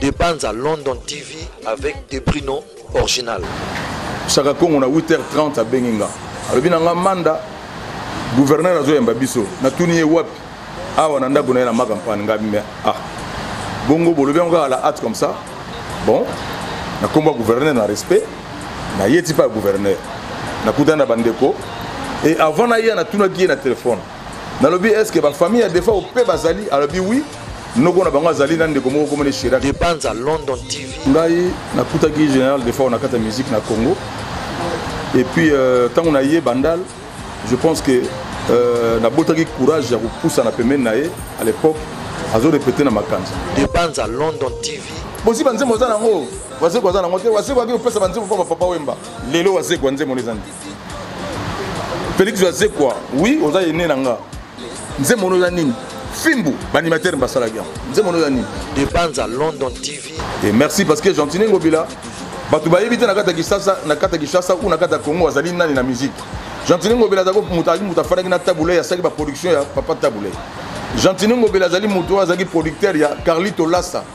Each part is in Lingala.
De Banza London TV avec De Bruno original. Saka Kongo na 8h30 abengi nga. Alobi na nga manda gouverneur azoyamba biso natuni ye wapi awa na ndako na ye na makampani ngai me ah bongo bolobi yango kaka la hate comme ça bon nakomba gouverneur na respect naye ti mpa ya gouverneur nakutani na bandeko e avant naya natunaki ye na telefone nalobi est ce que bafamille ya defa ope bazali alobi wi oui. noko na bango azali na ndeko moko komani Chirac de Banza London TV ngai nakutaki général de fois na kata musique na Congo et puis euh, tango na ye bandal je pense que euh, nabotaki courage ya kopusa na pembeni na ye à l'époque azo répéter na makanza de Banza London TV bosi banzembo aza nango wazekwa aza nango te wazekwa ake kopesa banzembo mpo bapapa wemba lelo wazekwa nzembo nde eza nde félix wazekwa oui oza ene na nga nzembo no eza nini fimbu baanimateur basalaki yango nzembo no eza nini ebanza london tv et merci parce que gentine ngobila bato bayebi te na kati ya kinshasa na kati ya kinshasa ou na kati ya congo azali nani na musique gentine ngobila azali moto azali moto afandaki na tabuley asalaki baproduction ya papa tabuley gentine ngobila azali moto oyo azalaki producteur ya carlito lassa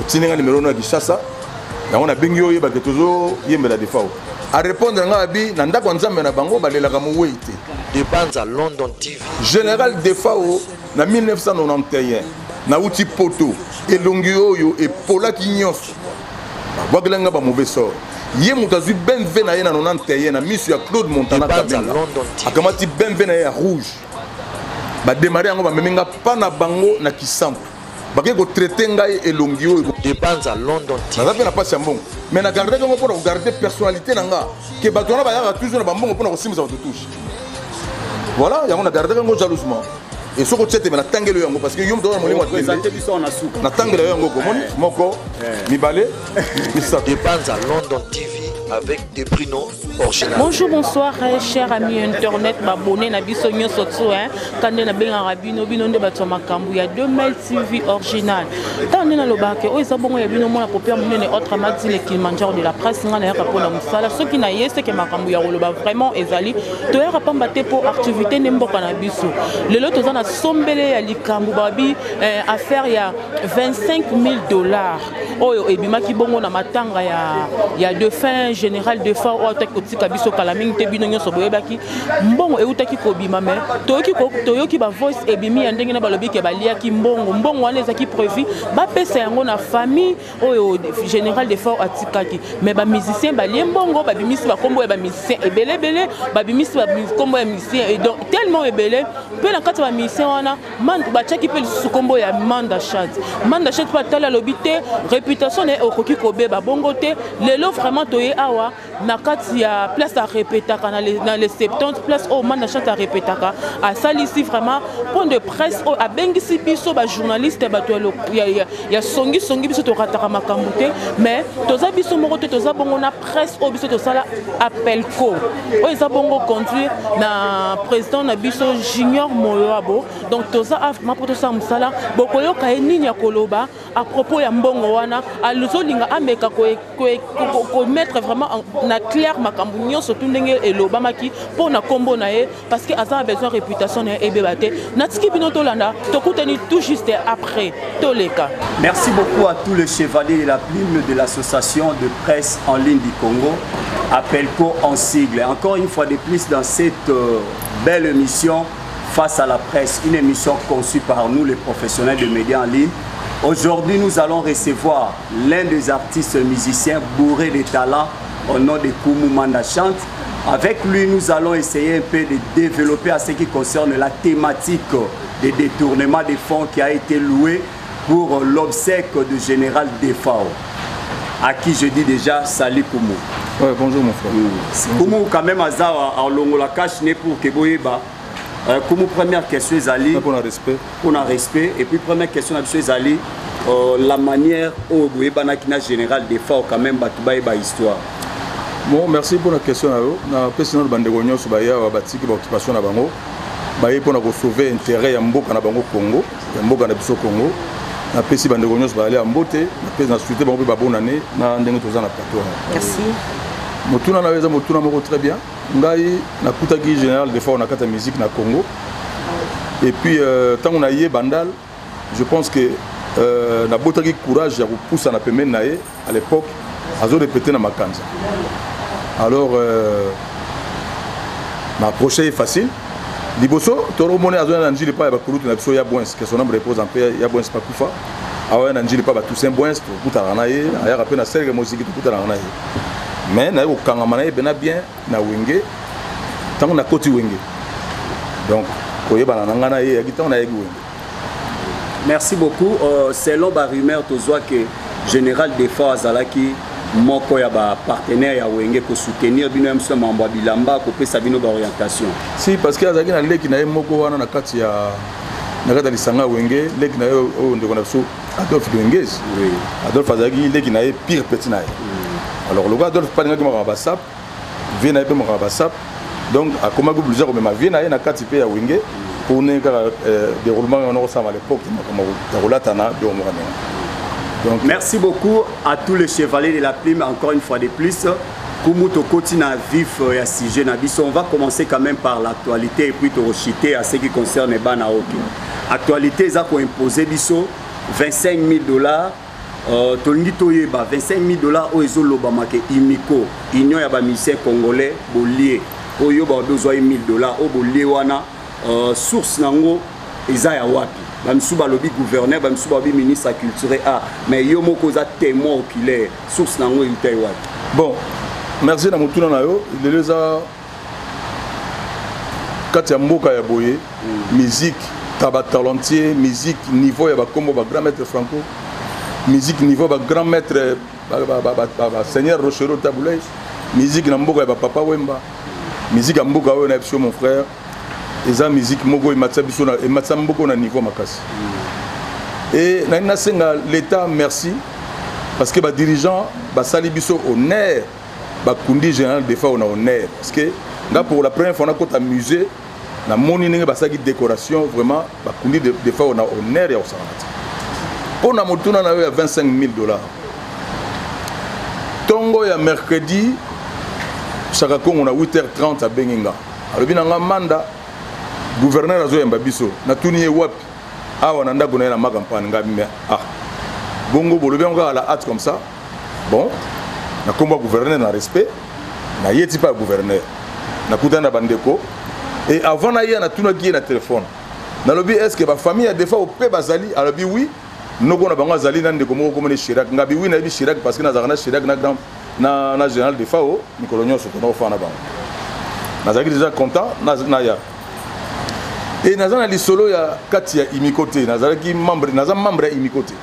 otindi nga nimero no ya kinshasa yango nabengi yo oyebake tozoyembela defao arépondre nga abi na ndako ya nzambe na bango balelaka mowei te debanza london tv général defao na 1991 nauti poto elongi oyo epolaki nyonso babwakela nga bamauvais sort ye moto azwi bmv na ye na 91 na miso ya claude montana kabenga akamati bmv na ye ya rouge bademare yango bamemi nga mpa na bango na kisambo bake kotraite ngai elongi oyo debanza london naza mpe na mpasi ya mbongo mai na gardaki yango mpo na kogarde personnalité na nga ke bato wana bayaka toujours na bambongo mpo na kosimbisa bato touche voilà yango na gardaki yango jalousement e soki otie teme natangeli yo yango parce que yo moto wana molimo natangela yo yango komoni eh. moko eh. mibale misato epanza london tv avec debrino Original. Bonjour, bonsoir, eh, cher ami internet, babonné na biso nyoso tso hein. Kande na benga rabino bino nde bato makambu ya 2000 TV original. Tant nde na lobake oyo eza bongo ya bino mona popia munene autre mati le Kilimanjaro de la presse nga na yaka pona musala soki na yese ke makambu ya koloba vraiment ezali to yaka pamba te po activité nde mboka na biso. Lelo toza na sombele ya likambu babi eh, affaire ya 25 000 dollars. oyo ebimaki bongo na matanga ya, ya defunt général defunt oyo ataki kotika biso kala mingi te bino nyonso boyebaki mbongo eutaki kobima me toyoki, ko, toyoki bavoice ebimi ya ndenge na balobi ke baliaki mbongo mbongo wana ezalaki prévu bapesa yango na famille oyo général defunt atikaki me bamusicien balie mbongo babimisi bakombo ya bamusicien ebele ebele babimisi bakombo ya musicien donc tellement ebele mpe na kati ya bamusicien wana Man, batiaki mpe lisusu nkombo ya mandachat mandachat mpe atali alobi te réputation na ye okoki kobeba bongo te lelo vraiment toye awa na kati ya place arepetaka na le 70 place oyo mandachat arepetaka asalisi vraiment point de presse oyo abengisi biso bajournaliste bato ya songisongi biso tokataka makambo te mais toza biso moko te toza bongo na presse oyo biso tosala appelco oyo eza bongo conduire na président na biso junior moyoabo donc toza avma mpo tosala mosala bokoyoka ye nini ya koloba à propos ya mbongo wana azolinga ameka komettre vraiment na claire makambo nyonso tu ndenge elobamaki mpo na nkombo na ye parce réputation tout juste après merci beaucoup à tous les chevaliers de la plume de l'association de presse en ligne du congo appelco en sigle encore une fois de plus dans cette euh, belle émission face à la presse, une émission conçue par nous, les professionnels de médias en ligne. Aujourd'hui, nous allons recevoir l'un des artistes musiciens bourrés de talent au nom de Koumou Mandachante. Avec lui, nous allons essayer un peu de développer à ce qui concerne la thématique des détournements des fonds qui a été loué pour l'obsèque du général Defao, à qui je dis déjà salut Koumou. Ouais, bonjour mon frère. Mm. Koumou, quand même, Azawa, à Longola n'est pour Keboyeba. Euh, comme première question ezali mpona respect mpona respect et puis première question na biso ezali euh, la manière oyo boyebanaki na général defort quand même bato bayeba histoire bon merci mpona question na yo napesi nano bandeko nyonso baye awa batiki baoccupation na bango baye mpona kosauve intérêt ya mboka na bango congo ya mboka na biso congo napesi bandeko nyonso bayali ya mbote napesi na suite bango mpe babonane na ndenge toza na plateau motuna na yo eza motuna moko très bien ngai nakutaki général defort na kati ya musique na congo et puis ntango euh, naye bandal je pense que euh, nabotaki courage ya kopusa na pembeni na ye à l'époque azorepete na makanza alors euh, na approche ye facile liboso toromoni azoya na njili mpa ya bakulutu na biso ya bwens que son ame repose en paix ya bwens pakufa aoya na njili mpa batoussaint bwens tokutanaka na ye ayaka mpe na serge moziki tokutanaka na ye mais naye kokangama na ye bena bien na wenge ntango nakoti wenge donc koyebana na ngai na ye eyaki ntango nayaki wenge merci beaucoup uh, selon barumeur tozwa ke général defort azalaki moko ya bapartenaire ya wenge kosoutenir bino ya mosusu na mambo ya bilamba kopesa bino baorientation si parce que azalaki na leki na ye moko wana na kati ya na kati ya lisanga ya wenge leki na ye oyo ndeko na biso adolphe doengez oui. adolphe azalaki leki na ye pire petit na ye mm. alors lokola adolphe mpe alingaki makambo basap vie na ye mpe makambo basap donc akomaki oblige komema vie na ye na kati mpe ya wenge mpo ndenge kaka euh, déroulement yango nakosala l'époque makambo ya kolatana biloko moka ndenge donc merci beaucoup à tous les chevaliers de la plume encore une fois de plus kumu tokoti na vif euh, ya sujet na biso on va commencer quand même par l'actualité et puis tokochite à ce qui concerne bana oki actualité eza ko imposer biso 25000 dollars Uh, tolingi toyeba 25000 dollars oyo ezolobama ke unico union ya bamisien congolais bolie oyo baobe ozwa ye 1000 dollars oyo bolie wana uh, source na yango eza ya wapi bamisusu balobi gouverneur bamisusu balobi ministre ya culture a mais yo moko oza témoin oculaire source na yango eutai wapi bon merci na motuna na yo lelo eza kati ya mboka ya boye musique ta ba talentier musique niveau ya bakombo ba grand maître franco musique niveau ba grand maître baseigneur rochero tabulei musique na mboka ya bapapa wemba musique ya mboka oyo na biso mon frère eza musique moko ematisa biso ematisa mboka na niveau makasi e nalingi nasenga l'état merci parce que badirigeant basali biso honneur bakundi général defao na honneur parce que nga pour la première fois nakota musée namoni ndenge basalaki décoration vraiment bakundi defao na honneur ya kosangana te mpo na motuna na yo ya 25 000 dollars ntongo ya mercredi saka kongo na 8h30 abengi nga alobi na nga manda gouverneur azoyamba biso natuni ye wapi awa na ndako na ye na makampane nga ah bongo bolobi yango kaka la hate comme ça bon na nkombo ya gouverneur na respect naye ti mpa ya gouverneur nakutani na bandeko e avant naya natunaki ye na telefone nalobi est ce que bafamille ya defa ope bazali alobi wi noko na bango azali na ndeko moko komone chirac ngabi wi nayebi chirac parce que nazalaka na chirac na grand na, na général defao mikolo nyonso mpona kofana na bango nazalaki déjà content naya na e naza na lisolo ya kati ya imiko te nazalaki membre naza membre ya imiko te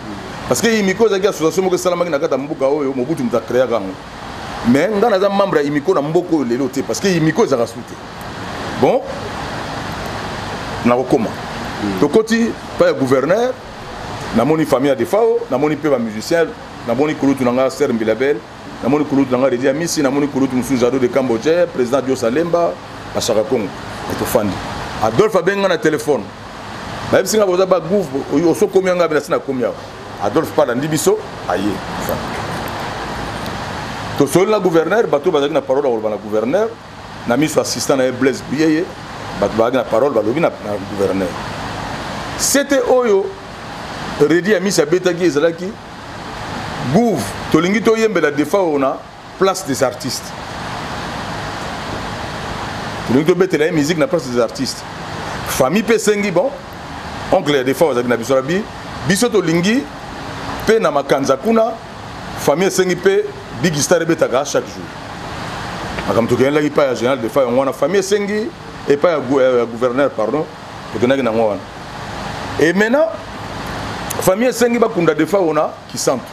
parce que imiko ezalaki association moko esalamaki na kati ya mboka oyo mobutu moto akreaka yango mais ngai naza membre ya imiko na mboka oyo lelo te parce que imiko ezalaka su te bon nakokoma hmm. tokoti pa ya gouverneur namoni famille ya defao namoni mpe bamusicien namoni kulutu na ngai ser mbilabel namoni kulutu na ngai redi amisi namoni kulutu mosusu jado de cambodge président dios alemba na shaka congo etofandi adolphe abengi ngai na telefone nayebisi ngai boza bagouv oso komi ya ngai abe nasi nakomi awa adolphe mpe alandi biso aye tosololi na gouverneur bato bazalaki na parole ya koloba na gouverneur na miso assistant na ye blaise biyeye bato bazalaki na parole balobi na gouverneur sete oyo redi ya misi abetaki ezalaki gouv tolingi toyembela defa oyo na place des artistes tolingi tobetela ye musique na place des artistes famille mpe esengi bon oncle ya defa azalaki na biso abi biso tolingi mpe na makanza kuna famille esengi mpe big star ebetaka chaque jour makambo tokendaki epai ya général defa yango wana famille esengi epai ya gouverneur pardon tokendaki nango wana e maintenant famille esengi bakunda defa ona kisantu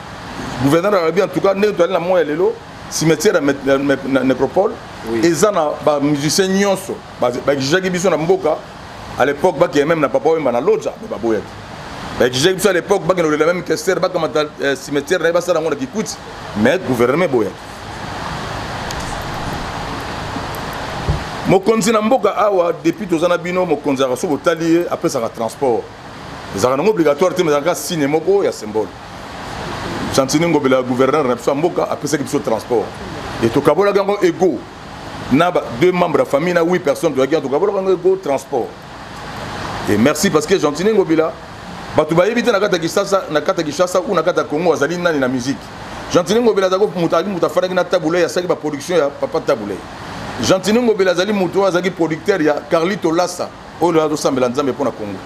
gouverneur alobi en tout cas ndenge toyali na moi ya lelo cimetière ya necropole eza na bamusicien nyonso baexigaki biso na mboka à l'époque bakeye meme na papa oyemba na lodja me baboyaki baexigaki biso à l'époque bakende kolela meme kester bakamata euh, cimetière na ye basala yango na kikuti mais gouvernement eboyaki mokonzi na mboka awa depuis toza na bino mokonzi aka soki otali ye apesaka transport ezalaka nango obligatoire te ezalaka signe moko ya symbole santini ngobela gouverneur na biso ya mboka apesaki biso transport e tokabolaka yango ego na deux membres ya famille na 8 personnes toyaki yango tokabolaka yango ego transport e merci parce que gentini ngobila bato bayebi te na kati ya kinshasa ou na kati ya congo azali nani na musique gentini ngobele azali moto azali moto afandaki na tabulei asalaki baproduction ya papa tabulei gentini ngobele azali moto oyo azalaki producteur ya carlito lasa oyo azosambela nzambe mpo na congo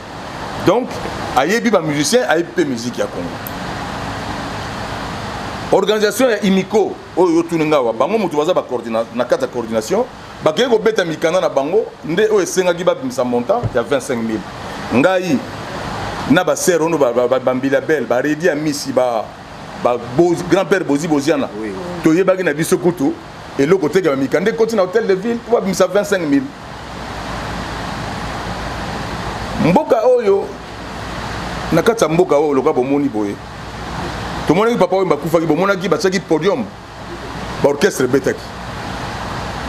donc ayebi bamusicien ayebi mpe miziki ya congo organisation ya imico oyo yotuni ngawa bango moto baza na kati ya coordination bakei kobeta mikanda na bango nde oyo esengaki babimisa montant ya 25 000 ngai na basere ono bambila bele baredi ya misi ba ba grand père bozi boziana oui. toyebaki na biso kutu eloko otekema mikanda ekoti na hôtel de ville mpo babimisa 25 000 mboka oyo na kati ya mboka oyo lokola bomoni boye tomonaki papa oyo bakufaki bomonaki batiaki podium baorchestre ebetaki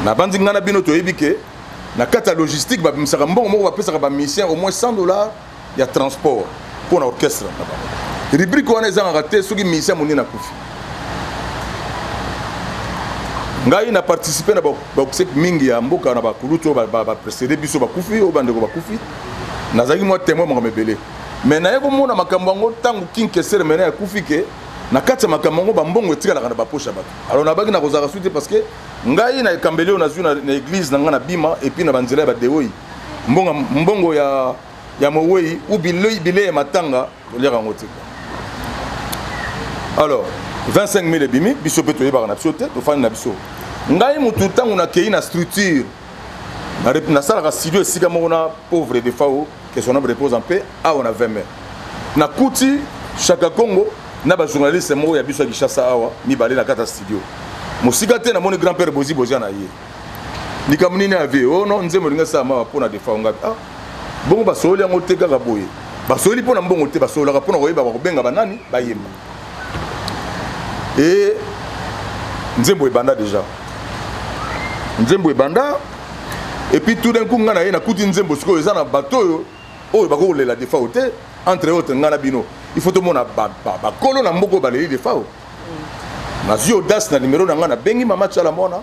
nabanzi ngai na bino toyebi ke na kati ya logistique babimisaka mbongo moko bapesaka bamisien au moins 100 dollars ya transport mpo na orchestre na bango rubrike wana ezangaka te soki musicien monene akufi ngai na participe na bakuseki mingi ya mboka na bakulutu oyo baprecede biso bakufi oyo bandeko bakufi nazalaki mwa temoin makambo ebele me naye komona makambo yango ntango king keser mena akufi ke na kati ya makambo yango bambongo etikalaka na baposhe ya bato alors nabaki na kozalaka su te parce que ngai na ekambeli oyo nazwi na eglize na ngai na bima epuis na banzela ya badeoi mbongo mbongo ya ya mowei ou bilei bilei ya matanga oliaka yango te alors 25 000 ebimi biso mpe toyebaka na biso te tofandi na biso ngai motu ntango nakei na structure nasalaka studio esika moko na pauvre defao que son homme repose en paix awa na 20 mai nakuti shaka congo na bajournaliste moko ya biso ya kinshasa awa mibale na kati ya studio mosika te namoni grand père bozi bozia na ye likambo nini ya vie oh non nzembo olingi asala mawa mpo na defa ngapi ah bongo basololi yango te kaka boye basololi mpo na mbongo te basololaka mpo na koyeba bakobenga banani bayemba e nzembo ebanda deja nzembo ebanda epuis tout d'un coup ngai na ye nakuti nzembo sikoyo eza na bato oyo oyo bakoki kolela defao te entre autres ngai na bino il faut tomona bakolo na mboko baleli defao nazwi audace na nimero na ngai nabengi mama tshala mwana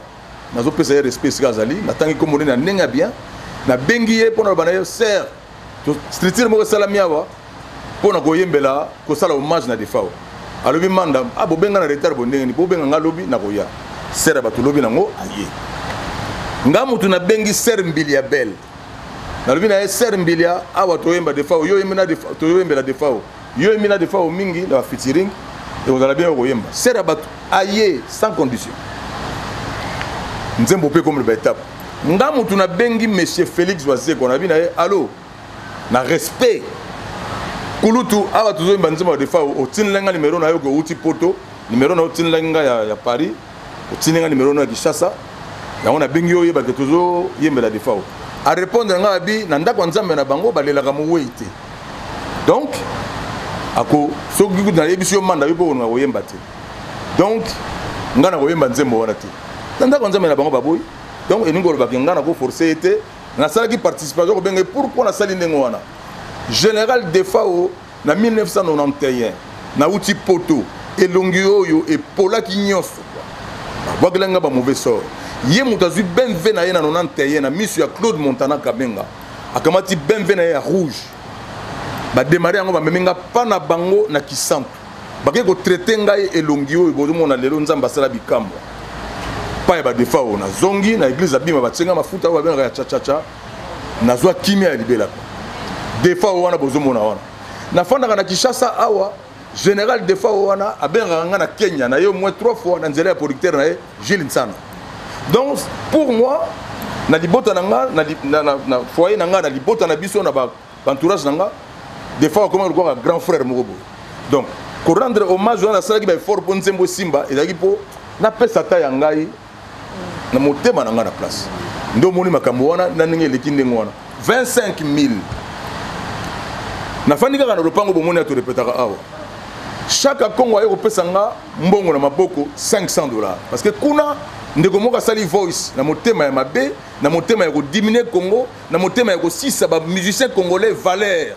nazopesa ye respect esika azali natangi nkombo nde na ndenge ya bien nabengi ye mpo naloba na ye ser structure moko esalami awa mpo na koyembela kosala hommage na defao alobi manda ah, bobenga na retard bondenge nini bobenga ngai lobi nakoya ser ya bato lobi nango aye ngai motu nabengi ser mbili ya belle nalobi na ye ser mbilia awa toyemba defao yo yembina toyoyembela defao yo yembina defao mingi na bafitiring ekozala bien okoyemba ser ya bato aye sans condition nzembo mpe ekomela baetape nga motu nabengi monsieur félix wazekwa nabi na ye alo na respect kulutu awa tozoyemba nzembo ya defao otinela nga nimero na yo ke outi poto nimero na yo otinelaki nga ya, ya paris otindi nga numero no ya kinshasa yango nabengi yo oyebake tozoyembela defao arépondre nga abi na ndako ya nzambe na bango balelaka mowei te donc ako soki kutu nayebisi yo manda yo mpo okolinga koyemba te donc ngai nakoyemba nzembo wana te na ndako ya nzambe na bango baboyi donc elingi kolobaka ngai nakoforce ye te nasalaki participation kobenga pourkui nasali ndenge wana général defao Na 1991, nauti Poto, elongi oyo epolaki nyonso. Babwakela nga ba mauvais sort. Ye moto azwi BMW na ye na 91 na miso ya Claude Montana Kabenga. Akamati BMW na ye ya rouge. Bademare yango bamemi nga pa na bango na Kisantu. Bakei kotraite ngai elongi oyo bozomona lelo Nzambe asala bikamwa. Pa ya badefa oyo nazongi na eglise abima batie nga mafuta oyo babengaka ya chachacha. nazwa kimia ya libela defa oyo wana bozomona wana nafandaka na kinshasa awa général defa oyo wana abengaka ngai na kenya na ye omoi trois fois na nzela ya producteur na ye gile nsana donc pour moi na libota na nga na foyer na nga na libota na biso na baentourage na nga defa okomaki lokola grand frère moko boye donc korendre hommage wana nasalaki baeffort mpo nzembo esimba ezalaki mpo napesa ta ya ngai na motema na ngai na place nde omoni makambo wana na ndenge eleki ndenge wana 25 000 nafandi kaka na lopango bomoni ya torepetaka awa chaque akongo aye kopesa nga mbongo na maboko 500 dollars parce que kuna ndeko moko asali voice na motema ya mabe na motema ya kodiminue congo na motema ya kosisa bamusicien congolais valeur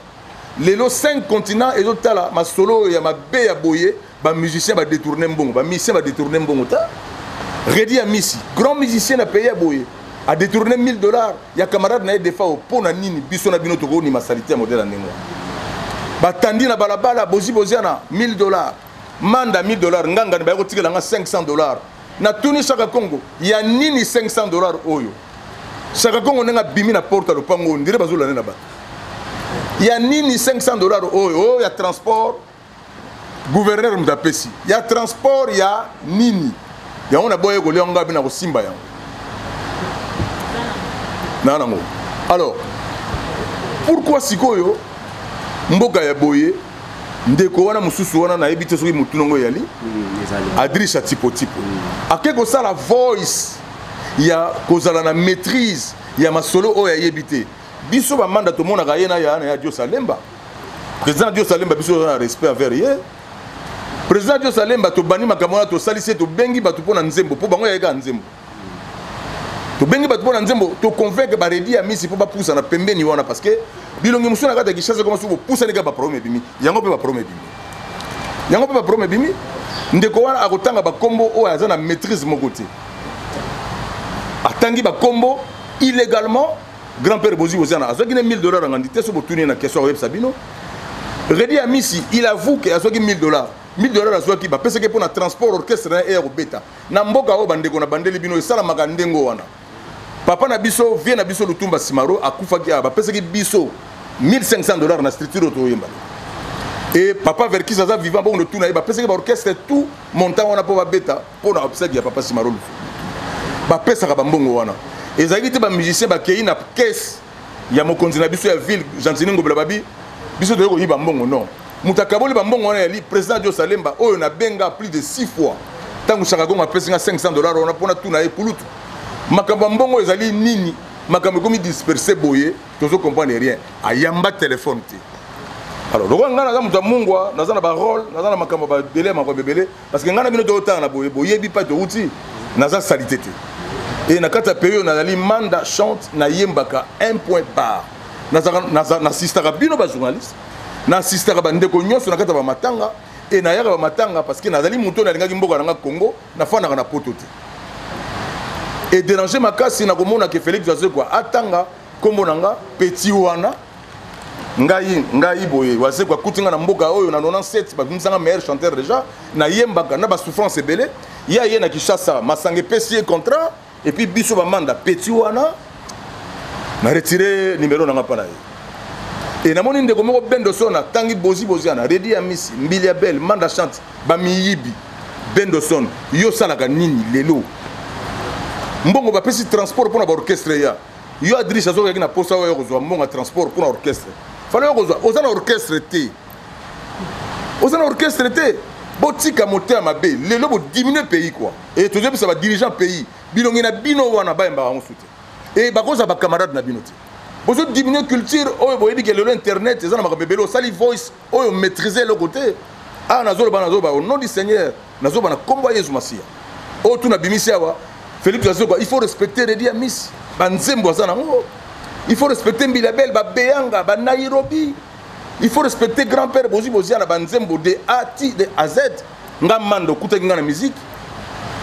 lelo 5 continent ezotala masolo oyo ya mabe ya boye ba musiciens ba détourner mbongo ba musiciens ba détourner mbongo ta Reddy Amisi grand musicien na pays ya boye a détourner 1000 dollars ya camarade na ye defao mpo na nini biso na bino tokoonima salite ya modèle ya ndenge wana batandi na balabala bozi boziana 1000 dollars manda 1000 dollars ngangani baye kotikela nga 500 dollars natuni shaka congo ya nini 500 dollars oyo shaka congo ndenge abimi na porte ya lopango oyo ndire bazolande na bato ya nini 500 dollars oyo oyo ya transport gouverneur moto apesi ya transport ya nini yango naboye kolia yango abi nakosimba yango naa nango alors pourquoi sikoyo mboka ya boye ndeko wana mosusu wana nayebi te soki motuna yango eyali mm, adrisha tipotipo mm. ake kosala voice ya kozala na maîtrise ya masolo oyo ayebi te biso bamanda tomonaka ye na ya na ya diosalemba président dios alemba biso toza na respect envers ye président dios alemba tobandi makambo wana tosalisi ye tobengi bato mpo na nzembo mpo bango yayekaka nzembo tobengi bato mpo na nzembo toconvaincre baredi ya misi mpo bapusana pembeni wana parce que bilongi mosusu na kati ya kinshasa ekoma soki bopusani kaka baproblème ebimi yango mpe baproblème ebimi yango mpe baproblème ebimi ndeko wana akotanga bakombo oyo aza na maîtrise moko te atangi bakombo illégalement grand père bozi kozana azwaki ne 1000 dollars ngandi te so botuni ye na question akoyebisa bino redi ya misi il avoue ke azwaki 1000 dollars 1000 dollars azwaki bapesaki mpo na transport orchestre na ye ya kobeta na mboka oyo bandeko na bandeli bino esalamaka ndenge wana papa na biso vie na biso lutumba simaro akufaki awa bapesaki biso 1500 dollars na structure oyo toyemba e papa verkis aza vivant bongo ndotuna ye bapesaki baorchestre tout montant wana mpo babeta mpo na obsèque ya papa simarolo bapesaka bambongo wana ezalaki te bamusicien bakei na kese ya mokonzi na biso ya ville gentini ngobela babi biso toyei koyiba mbongo non moto akaboli bambongo wana yali président dio salemba oyo nabenga plus de 6 fois ntango shakagongo apesi nga 500 dollar wana mpo natuna ye kulutu makambo ya mbongo ezali nini makambo ekomi disperse boye tozo comprendre rien ayamba telefone te alors lokola ngai naza moto ya mungwa naza na barole naza na makambo babele ya makambo ebele parce que ngai na bino totanga na boye boyebi mpa touti naza salite te e na kati ya pays oyo nazali manda chante nayembaka un point bar nasistaka bino bajournaliste nasistaka bandeko nyonso na kati ya bamatanga e nayaka bamatanga parce que nazali moto oyo nalingaki mboka na ngai congo nafandaka na poto te ederange makasi nakomonaka felix azekwa atanga nkombo na nga peti wana ngai ngai boye wazekwa akuti ngai na mboka oyo na 97 babimisa ngai meilleur chanteur déjà nayembaka na basouffrance ebele ye aye na kinshasa masanga epesi ye contrat epuis biso bamanda peti wana na retire nimero na ngai mpa na ye e namoni ndeko moko bendo son atangi bozi boziana redi ya misi mbili ya bele manda chante bamiyibi bendo son yo osalaka nini lelo mbongo bapesi transport mpo na baorchestre ya yo adrisa soki ozalaki na mposa oyo kozwa mbongo transport mpo na orchestre fale yo kozwa oza na orchestre te oza na orchestre te botika motema mabe lelo bodiminue pays kua e eh, tozoyebisa badirigeant pays bilongi na bino wana bayembaka yango su te e eh, bakozala bacamarade na bino te bozodiminue culture oyo boyebi ke lelo internet eza na makambo ebele osali voice oyo maîtrise eloko te awa ah, nazoloba nazoloba au nom du seigneur nazoloba na nkombo ya yesu masiya oyo tu nabimisi awa philippe azoba il faut respecter redi ya misi banzembo aza nango il faut respecter mbilabel babeyanga banairobi il faut respecter grand père bozwi bozia na banzembo de a ti de a z nga mando okutaki nga na miziki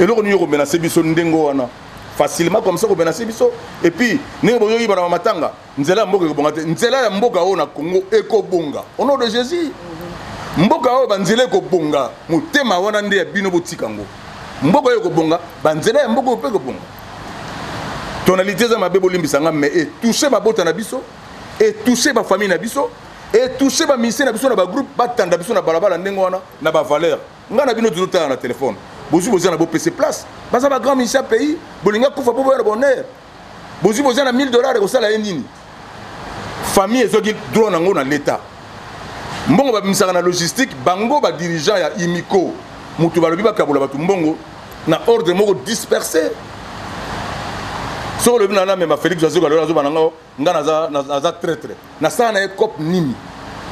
eloko nini okomenase biso ndenge wana facilement comme ça komenase biso et puis ndenge boyoyibana na matanga nzela ya mboka ekobonga te nzela ya mboka oyo na congo ekobonga au nom de jésus mboka oyo banzela ekobonga motema wana nde ya bino botika yango mboka oyo ekobonga banzela ya mboka oyo mpe ekobonga tonalité eza mabe bolimbisa nga mais etouche mabota na biso etouche bafamille na biso etouche baministère na biso na bagroupe batanda biso na balabala ndenge wana na bavaleur ngai na bino tozotala na telefone bozwi boza na bopese place baza bagrand ministère ya pays bolingi akufa mpo boya na bonheur bozwi boza na 1000 dollars ekosala ye nini famille ezwaki droit na yango na leta mbongo babimisaka na logistique bango badirigeant ya imiko moto balobi bakabola bato mbongo na ordre moko disperse soki olobi na na mema félix azoka lelo azoba na ngo nga naza traitre nasala na ye cope nini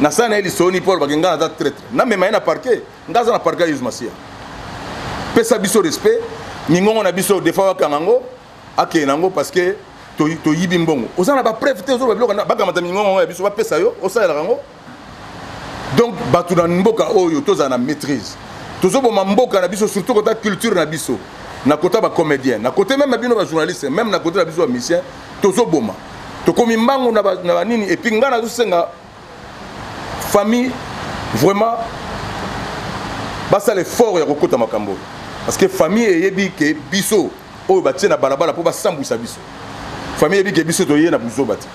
nasala na ye lisoni mpo alobaki nga naza traitre namema ye na parquet nga aza na parquet ya yesu masiya pesa biso respect mingongo na biso defa wakanga ngo akende nango parce que toyibi mbongo oza na bapreuve te ozoba biloko bakamata mingongo ya biso bapesa yo osalelaka yango donc bato na mboka oyo tozala na maîtrise tozoboma mboka na biso surtout kota culture na biso na kota bacomédien na kote meme na bino bajournaliste meme na kote na biso bamisien tozoboma tokomi mbango na banini epuis ngai nazosenga famille vraiment basala effort ya kokota makambo oyo parce que famille eyebi ke biso oyo batie na balabala mpo basambwisa biso famille eyebi ke biso toye na buzoba te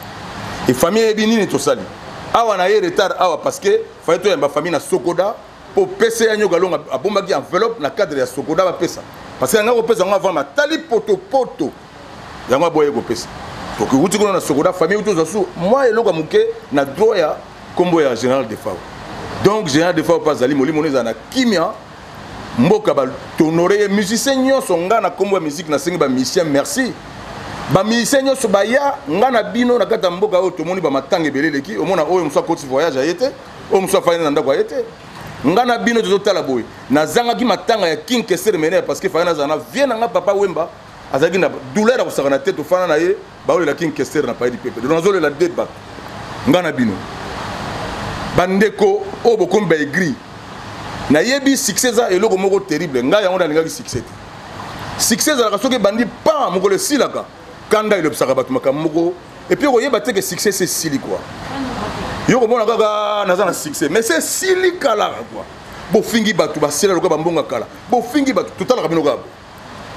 e famille eyebi nini tosali awa na ye retard awa parce que fai toyamba famille na sokoda mpo pese ya nyoka longa abombaki enveloppe na cadre ya sokoda bapesa parce que yanga kopesa yango avant matali potopoto yango aboye kopesa tokiwuti kuna na sokoda famille uti ozwa su mwa eloko ya moke na droit ya nkombo ya général defao donc général defao mpe azali molimo no ezala na kimia mboka batonore ye musicien nyonso ngai na nkombo ya miziki nasengi bamusicien merci bamusicien nyonso baya ngai na bino na kati ya mboka oyo tomoni bamatanga ebele eleki omona oyo mosu akoti voyage aye te oyo mosu afandi na ndako aye te nga na bino tozotala boye nazangaki matanga ya king keser mene parce que fana nazala na vie na nga papa wemba azalaki na douleur ya kosakana te tofanda na ye baolela king kester na paye du peuple donc azolela de bato ngai na bino bandeko oyo bokomi baegri nayebi succès eza eloko moko terrible ngai yango nalingaki succès te succès ezalaka soki ebandi pa mokolo esilaka kanda elobisaka bato makambo moko epuis okoyeba te ke succès se esili kua yo komona kaka naza na succès mais se esili kalaka kua bofingi bato basela lokola bambonga kala bofingi bato totalaka bino kaka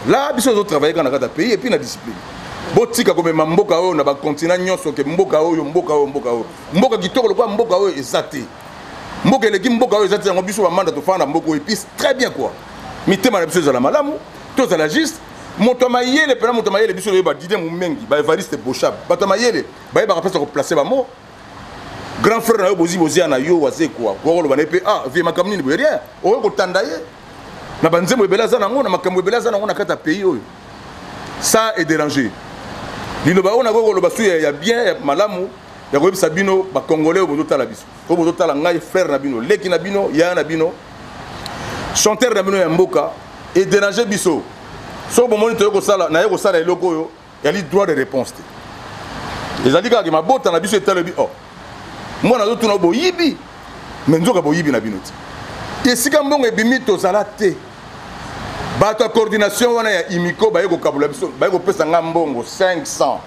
la biso ozo travailler kaka na kati ya pays epuis na discipline botika komema mboka oyo na bacontinent nyonso ke mboka oyo mboka oyo mboka oyo mboka kitoko lokola mboka oyo eza te mboka eleki mboka oyo eza te yango biso bamanda tofanda na mboka oyo epuis très bien quoi mitema na biso ezala malamu tozala juste moto ya mayele mpena moto ya mayele biso toyeba didie momengi baevariste boshab bato ya mayele bayebaka mpesa koplace bamo grand frère na yo bozi bozia na yo wazekwa okoloba na ye mpe ah vie makambo nini boye rien okoki kotanda ye na banzembo ebele aza nango na makambo ebele aza nango na kati ya pays oyo ça est dérange liloba oyo nakoki koloba su ya bien ya malamu ya koyebisa bino bacongolais oyo bozotala biso oyo bozotala ngai frère na bino leki na bino yaya na bino chanteur na bino ya mboka edérange biso soki bomoni toye kosala naye kosala eloko oyo ezali droit de réponse te ezali kaka ke mabota na biso etalobi o oh, mwana azotuna boyibi me nzoka boyibi na bino te esika mbongo ebimi tozala te bato ya coordination wana ya imiko baye kokabola biso baye kopesa ngai mbongo 500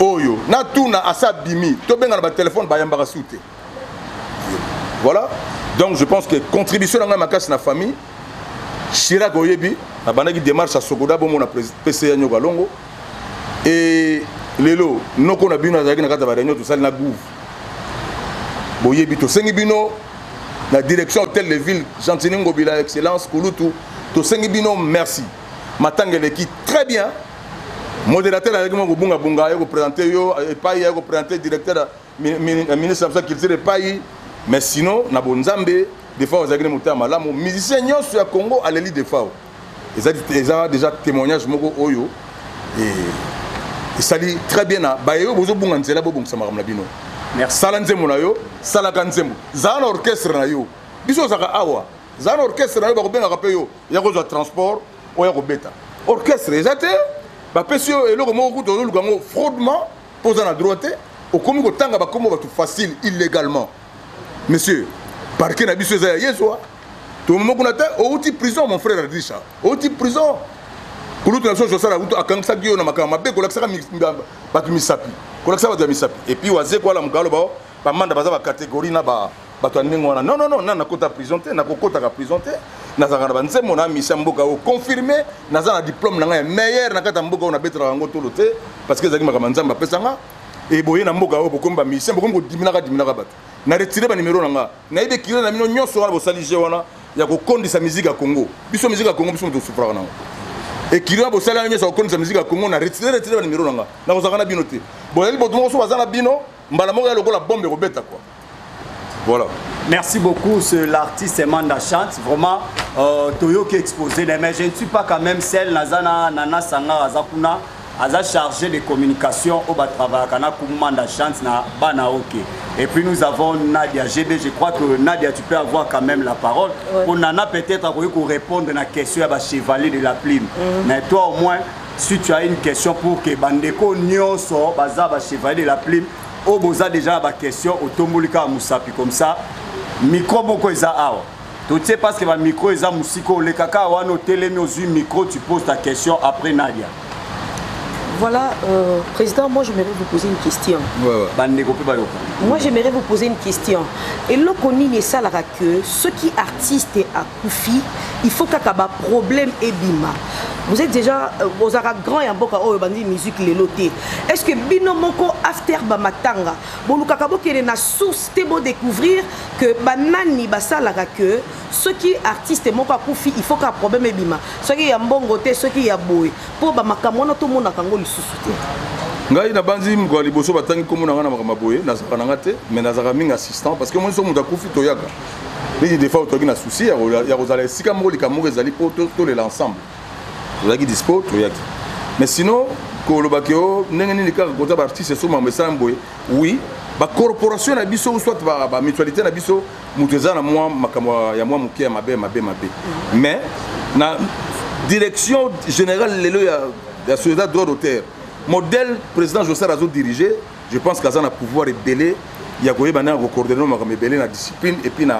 oyo natuna asa abimi tobengana batelefone bayambaka su te voilà donc je pense que contribution na ngai makasi na famille chirac oyebi nabandaki démarche ya sokoda bomona pca nyoka longo e lelo noko na bino azalaki na kati ya bareunion tosali na gouve boyebi tosengi bino na direction hôtel de ville gentini ngobila excellence kulutu tosengi bino merci matanga eleki très bien modérateur ayaki mwa kobungabunga aye kopresente yo epai aye kopresente directeur ministre na biso ya culture epai mais sinon na bonzambe defao azalaki na motema malamu musicien nyonso ya congo aleli defao eza, eza déjà témoignage moko oyo esali e, très bien na baye oyo bozobunga nzela bobongisa makambo na bino sala nzembo na yo salaka nzembo zala na orchestre na yo biso ozalaka awa zala na orchestre na yo bakobengaka mpe yo ya kozwa transport oya kobeta orchestre eza te bapesi yo eloko moko kutu ozoluka yango fraudement po oza na droit te okomi kotanga bakombo bato facile illegalement monsieur parke na biso eza ya yezwa tomomo kuna te outi prison mon frère adrisha outi prison kulutu na biso josala kutu akangisaki yo na makambo mabe kolakisaka bato misapi kolakisa bato ya misapi epuis wazekwa alamuka aloba bamanda baza bacatégorie na ba bato ya ndenge wana non non non na nakota prison te nakokotaka prison te nazalaka na banzembo na misa mboka oyo confirme naza na diplôme na ngai ya meilleur na kati ya mboka oyo nabetelaka yango tolo te parce que ezalaki makambo ya nzambe apesa nga e boye na mboka oyo bokomi bamisien bokomi kodiminaka diminaka bato na retire banimero na nga nayebi ekile na bino nyonso wana bosali je wana ya kokondisa miziki ya congo biso miziki ya congo biso moto tosufraka nango ekili wana bosali wana nyonso ya kokondisa miziki ya congo na retire retire banimero na nga nakozalaka na bino te boyali bato moko so baza na bino mbala moko ya lokola bombe ekobeta kua Voilà. Merci beaucoup, c'est l'artiste Emanda Chante. Vraiment, euh, Toyo qui exposé, mais je ne suis pas quand même celle Nazana Nana Sangara Zakuna. aza chargé de communication oyo batravayaka na kumanda chance na bana oke et puis nous avons nadia gb je crois que nadia tu peux avoir quand même la parole mpo ouais. nana peut-être akoki korépondre na question ya bachevalier de la plume mm -hmm. mais toi au moins si tu as une question pour que bandeko nyonso baza bachevalier de la plume oyo boza deja na baquestion otomboli kaka mosapi comme ça micro moko eza awa totie parce que bamicro eza mosika oleka kaka wana otelemi ozwi micro tu pose ta question après nadia Voilà, euh, Président, moi j'aimerais vous poser une question. Ouais, ouais. Moi j'aimerais vous poser une question. Et l'on connaît ça que ceux qui artistes à akufi il faut kaka ba problème ebima vous êtes déjà euh, bozalaka grand ya mboka oyo bandi musique lelo te est ce que bino moko after bamatanga bolukaka bokende na source te bodécouvrir que banani basalaka que soki artiste moko akufi il faut ka problème ebima soki ya mbongo te soki ya boye mpo bamakambo wana tomonaka yango lisusu te ngai nabanzi mokolo ya liboso batangi nkombo na ngai na makambo ya boye nazalaka na ngai te mais nazalaka mingi assistant parce que moni so moto akufi toyaka nini defa otwaki na souci ya kozala esika moko likambo moko ezali mpo tolela ensemble tozalaki dispo toyaki mais sinon kolobaki o oh, ndenge nini kaka koza baartiste so mambo esala boye oui bacorporation na biso soit bamutualité na biso moto eza na mwa makambo ya mwa moke ya mabe mabe mabe mais na direction générale lelo ya société droit d'auteur modèle président josar azodirige je pense kaza na pouvoir ebele ya koyeba ndenge ya kocoordonne makambo ebele na discipline epuis na,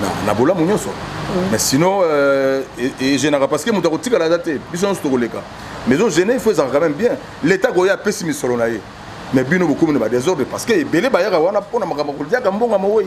na, na bolamu nyonso mm. mais sinon euh, egenaka parce que moto akotikala aza te biso nyonso tokoleka mais ozogene fo ezalaka quand même bien leta koya apesi misolo na ye mais bino bokomi na badésordre parce que ebele bayaka wana mpona makambo koliaka mbongo ya mowei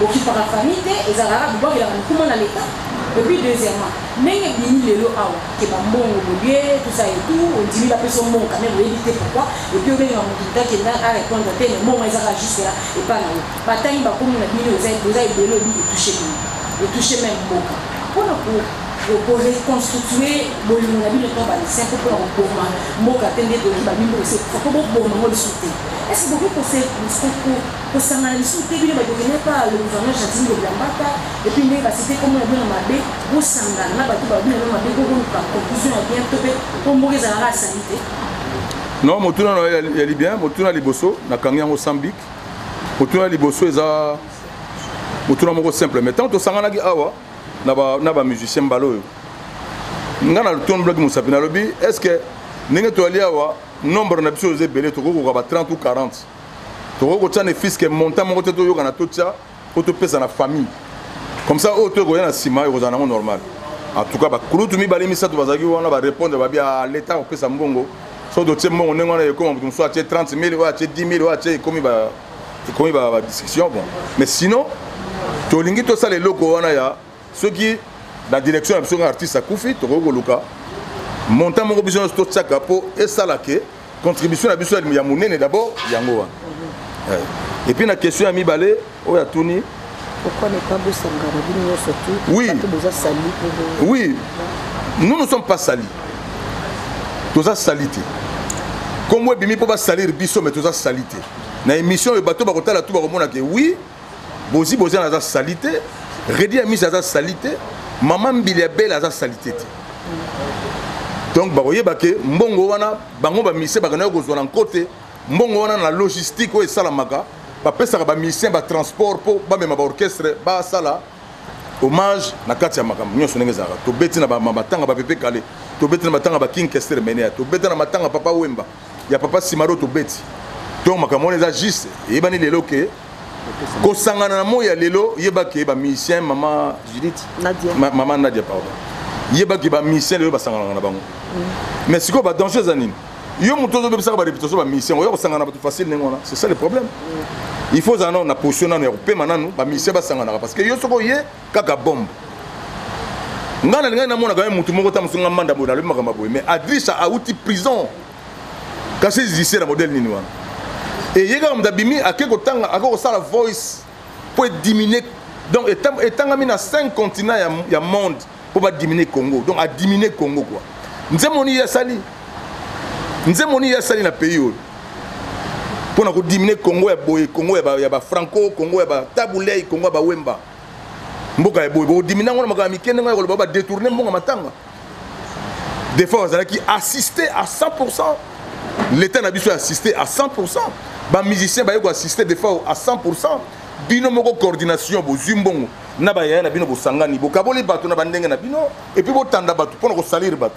Bokipaka famille te ezalaka kaka bobuakelaka mokumba na l'etat et puis deuxièmement ndenge ebimi lelo awa que ba mbongo bolie tout ça et tout ondimi bapesa yo mbongo quand meme oyebi te pourquoi et puis obenga mutu mutu akenda a repondre te mais mbongo eza kaka juste là epa na yo batangi bakomi na bino oza oza ebele obi etouche bino etouche meme mboka mpona ko koreconstitue bolingo na bino to balisia mpo mpona koboma mboka te nde toyeba bimboka se fo boboma ngo lisusu te est ce que bokoki kose kosangana lisusu te bino badoki na epa le gouverneur gentini de blambata epuis ndenge basite kombo na bino mabe bosangana na bato balobi na bino mabe kokoluka conclusion ya bien to mpe mpo mboka ezalaka asali te non motuna na ya libien motuna liboso nakangi yango sambic motuna liboso eza motuna moko simple mais ntango tosanganaki awa na bamusicien mbala oyo ngai natombloki mosapi nalobi est ce que ndenge toyali awa nombre na biso eza ebele tokokoka ba 30 ou 40 tokoki kotya ne fiske montant moko te toyokana totya po topesa na famille comme ça oyo to ekoya na nsima ekozala nango normal en tout cas bakulutu mibale misato bazalaki wana barépondre babi a ah, leta akopesa mbongo soki totie mbongo ndenge wana ekoma moto mosusu atie 30 000 oyo atie 10 000 oyo atie ekomi ba ekomi ba discussion bon mais sinon tolingi tosala eloko wana ya soki na direction na biso nga artiste akufi tokoki koluka montant moko biso nyonso totyaka mpo esala ke contribution na biso ya monene d'abord yango wana mhm. eh. epuis na question ya mibale oyo atuni pourquoi ne pas bosangana bino nyonso tu oui. bato boza sali oui nous ne sommes pas sali toza sali te nkombo ebimi mpo basalir biso me toza sali te na émission oyo bato bakotala tu bakomona ke oui bozi bozana aza salite redi ya misi aza salite mama mbili ya bele aza salite te donc bakoyeba ke mbongo wana bango bamise bakendaki kozwa na nkote mbongo wana na logistique oyo esalamaka bapesaka bamisien batransport mpo bamema baorchestre basala hommage na kati ya makambo nyonso ndenge ezalaka tobeti na matanga bapepe kale tobeti na matanga bakinkestre menea tobeti na matanga papa wemba ya papa simaro tobeti donc makambo wana eza juste eyebani lelo ke kosangana na moi ya lelo yeba ke bamisien mama judith mama nadia pardon yeba ke bamisien lelo basanganaka na bango mm. mais sikoyo badanse eza nini yo moto ozobebisaka bareputation bamisien oya kosangana na bato facile ndenge wana c'est ça le problème mm. il faut ozala nano na position nano ya kopema nano bamisien basanganaka parce que yo soko oye kaka bombe ngai nalingaki namonaka ye motu moko ta mosu ngai manda boye nalobi makambo boye mais adrisa awuti prison kasi ezise na modele nini wana eye kaka moto abimi ake kotanga ake kosala voice mpo ediminue donc etangami na 5 continent ya, ya monde mpo badiminue congo donc adiminue congo kua nzembo nini ye asali nzembo nini ye asali na pays oyo mpo na kodiminue congo ya boye congo ya bafranco congo ya batabulei congo ya bawemba mboka ya boye bokodimi nango na makambo ya mike ndenge ya koloba badetourne mbongo matanga des fois bazalaki assiste à 100 pourcent l'état na biso assiste à 100 pourcent bamusicien baye koassiste des fois à 100 pourcent bino moko coordination bozwi mbongo na bayaya na bino bosangani bokaboli bato na bandenge na bino epuis botanda bato mpo na kosalire bato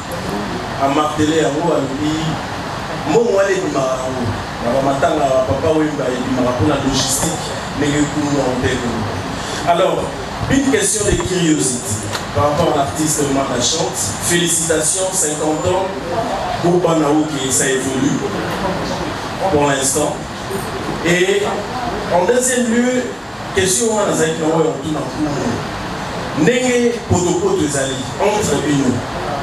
a martele yango alobi mbongo wana ebimaka yango na bamatanga ya papa wemba ebimaka mpona logistique ndenge ekulu na hotele alors une question de curiosité par rapport à l'artiste Mata Chante. Félicitations, 50 ans. Pour Banaou qui ça évolue pour l'instant. Et en deuxième lieu, Question wana nazalaki na yango ya kotuna Nkumu, ndenge potopoto ezali entre bino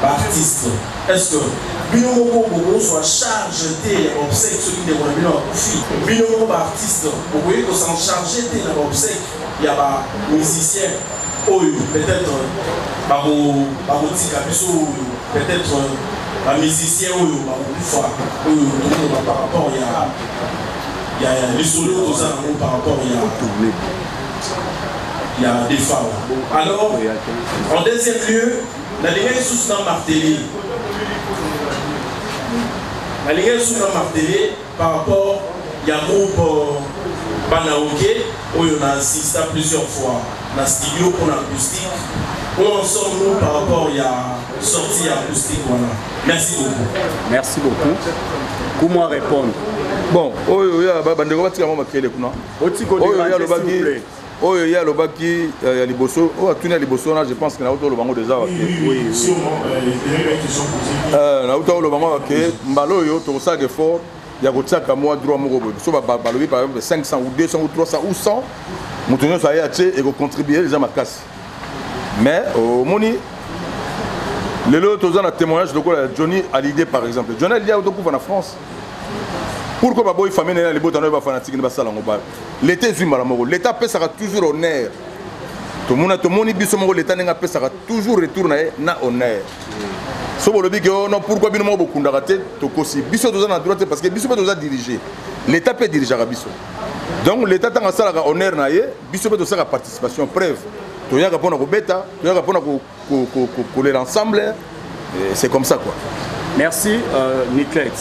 baartiste, est ce que bino moko bokozwa charge te ya baobsèque soki ndeko na bino akufi? Bino moko baartiste bokoki kosan charge te na baobsèque ya bamusicien oyo peut-être bakotika biso oyo peut-être bamusicien oyo bakokufa oyo tokoloba par rapport ya ya lisolo oyo toza nango par rapport ya ya defawa alors en deuxième lieu nalingaki lisusu na marteli nalingaki lisusu na marteli par rapport ya groupe euh, banaoke oyo na insista plusieurs fois na studio mpona acoustique où en sommes-nous par rapport ya sortie ya acoustique wana Merci beaucoup. Merci beaucoup. Comment répondre Bon, oyo ya bandeko batika mwa makele kuna. Oyo ya lobaki oyo ye alobaki ya liboso oyo atuni ya liboso wana je pense que nauta oloba yango deja wake nauta oloba yango wake mbala oyo tokosalaka effort ya kotiaka mwa droit moko boye biso balobi par exemple 500 ou 200 ou 300 ou 100 moto nyonso aye atie ekocontribue eza makasi mais omoni lelo toza na témoignage lokola ya johnny alide par exemple johnny alide auto kufa na france pourquoi baboyi famille na ye na libota nayo bafanatiki nde basala yango ba leta ezwi mbala moko leta apesaka toujours honneur tomona tomoni biso moko leta ndenge apesaka toujours retour na ye na honneur soki bolobi ke oh non pourquoi bino moko bokundaka te tokosi biso toza na droit te parce que biso mpe toza dirige leta mpe dirigeaka biso donc leta ntango asalaka honneur na ye biso mpe tosaka participation preuve toyaka mpona kobeta toyaka mpona kolela ensemble c'est comme ça quoi merci euh, niclet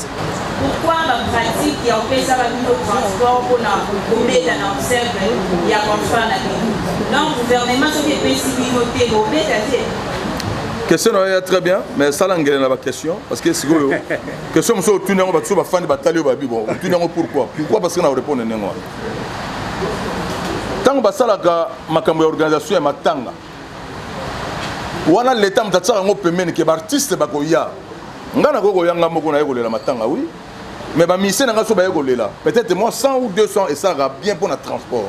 pourquoi bapratique ya kopesa babino transport mpona kobeta na observe ya confran na bino donc gouvernement soki epesi bino te bobeta te question nayo ya très bien mais sala ngele na baquestion parce que sikoyo question mosusu otuni yango basusu bafandi batali oyo babi bon otuni yango pourquoi pourquoi parce que na orépondre ndenge wana ntango basalaka makambo ya organisation ya matanga wana leta moto atiaka yango pembeni ke baartiste bakoya ngai nakoki koyanga moko naye kolela matanga wi mais bamise na ngai so baye kolela peut-être moi 100 ou 200 esalaka bien mpo na transport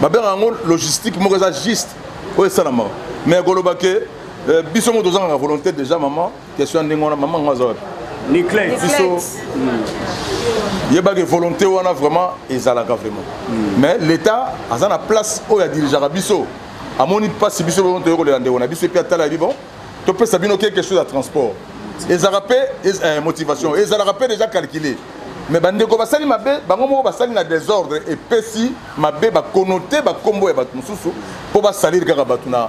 babengaka yango logistique moko eza juste oyo esalamaka mais koloba ke euh, biso moko tozangaka volonté déjà maman question ya ndenge wana mama yango aza wapi niclete biso yebaki volonté wana vraiment ezalaka vraiment hmm. mais l'état aza na place oyo adirigeaka biso amoni mpasi biso bino toyei kolela ndeko na biso epuis atala yebi bon topesa bino quelque chose ya transport ezalaka mpe eh, motivation ezalaka mpe déjà calculé mais bandeko basali mabe bango moko basali na désordre epesi mabe bakonote bakombo ya bato mosusu mpo basaliri kaka bato na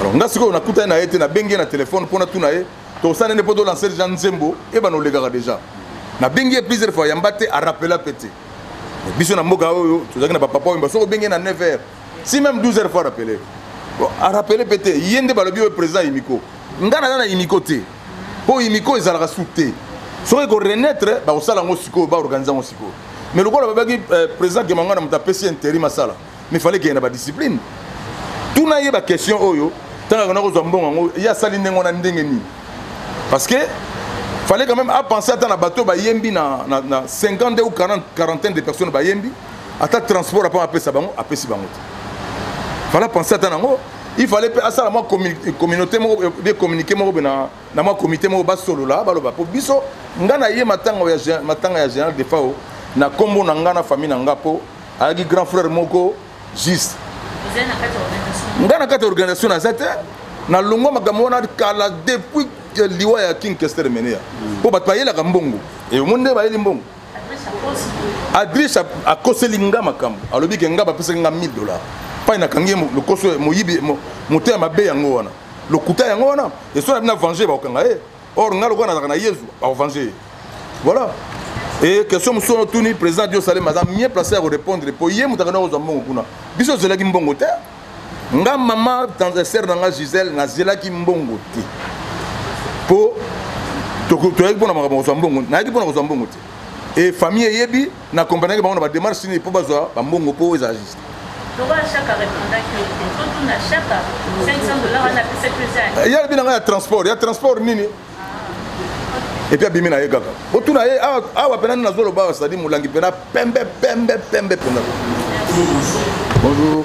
alors nga sikoyo nakutani na ye te nabengi ye na telefone mpo natuna ye tosana nde mpo tolancer deja nzembo eyebana olekaka deja nabengi ye plusieurs fois yamba te arapela mpe te biso na mboka oyo tozalaki na bapapa oyo soki obengi ye na 9 heures si même 12 heures fois arapele arapele mpe te ye nde balobi oyo président imiko ngai naza na imiko te mpo imiko ezalaka su te soki ekorenaître bakosala yango sikoyo baorganize yango sikoyo mais lokola babaki euh, président gemanga na moto apesi interim asala mais fallait qu'il y ait ba discipline tuna ye ba question oyo tanga kona kozwa mbongo yango ye asali ndenge wana ndenge nini parce que fallait quand même apense ata na bato bayembi na, na, na 52 ou 40 quarantaine de personnes bayembi ata transport apa apesa bango apesi bango te fallait apense ata nango il fallait mpe asala mwa communauté moko be communiqué moko be na mwa comité moko basolola baloba mpo biso ngai na ye matanga ya général defao na nkombo na ngai na famille na ngai mpo ayaki grand frère moko juste ngai na kati ya organisation naza te nalongwa makambo wana kala depuis liwa ya king kester menea mpo bato bayelaka mbongo omoni nde bayeli mbongo adriche akoseli nga makambo alobi ke nga bapesaki nga 1000 dollars pai nakangi lokoso moyibi moto ya mabe yango wana lokuta yango wana esola bina venge bakokanga ye eh. or nga lokola nazalaka na yezu aovange ye voilà e question mosusu wana otuni président dio salema aza mie place ya korépondre mpo ye moto akenda kozwa mbongo kuna biso ozelaki mbongo te nga mama tanzesere na nga gisele nazelaki mbongo te mpo toyaki mpo na makambo kozwa mbongo nayaki mpo na kozwa mbongo te e famille eyebi na comprenaki bango na ba démarche nini mpo bazwa ba mbongo mpo ezala juste ya bi na ngai ya transport ya transport nini epuis abimi na ye kaka botuna ye awa mpena nini nazoloba awa sadi molangi mpena pembe pembe pembe mpenza bonjour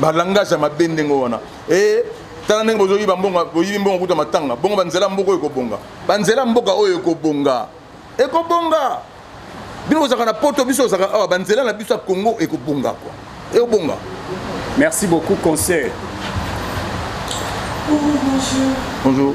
ba langage ya mabe ndenge wana e tala ndenge bozoyiba mbongo boyibi mbongo kuta matanga bongo banzela mboka oyo ekobonga banzela mboka oyo ekobonga ekobonga bino bozalaka na poto biso ozalaka awa banzela na biso ya congo ekobonga kwa ekobonga merci beaucoup conseil bonjour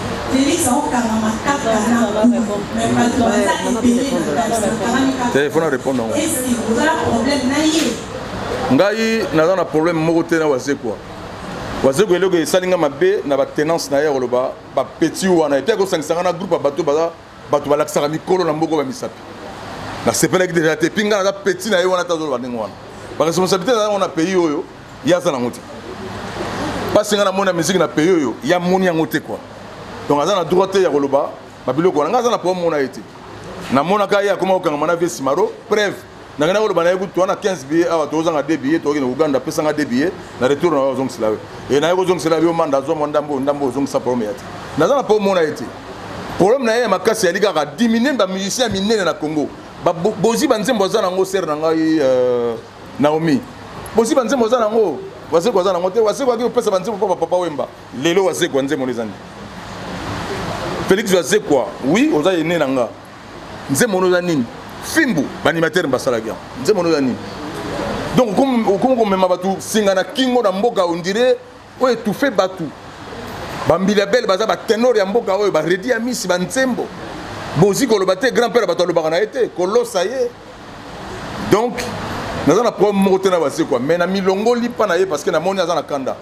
Felix akokangama kaka na nkulu me bato baza ebele na kati bakangami kakafona répondre yango eske oza na problème na ye ngai naza na problème moko te na wazekwa wazekwa eloko esali ngai mabe na batenance na ye ya koloba bapeti wana epi akosangisa ngai na groupe ya bato baza bato balakisaka mikolo na mboko bamisapi nasepelaki deja te epi ngai naza peti na ye wana te azoloba ndenge wana baresponsabilité naza yango na pays oyo ye aza nango te mpasi ngai namoni ya miziki na pays oyo ye amoni yango te kua donc aza na droit te ya koloba babiloko wana ngai aza na problème mona ye te namonaka ye akoma kokangama na vie simaro preuve na ngana koloba na ye kutu wana 15 billet awa tozanga 2 billet tokende uganda apesa nga 2 billet na retour na yo azongisela yo e na ye kozongisela yo manda azwa mwa ndambo ndambo ozongisa problème ya te naza na po omona ye te problème na ye ya makasi yali kaka diminue bamusicien ya minene na congo bozi banzembo aza nango sere na ngai euh, naomi bozi banzembo aza nango wazeko aza nango te wazeko ake kopesa banzembo mpo bapapa wemba lelo wazeko ya nzembo no ezani félix wazekwa wi oza ene na nga nzembo wana oza nini fimbu baanimatere basalaki yango nzembo wana oza nini donc okomi komema bato singa na kingo na mboka ondire oyo etufe bato bambila bele baza batenor ya mboka oyo baredi ya misi banzembo bozi koloba te grand père bato alobaka na ye te kolosa ye donc naza na problème moko te na base kua mais na milongoli mpa na ye parce que namoni aza na kanda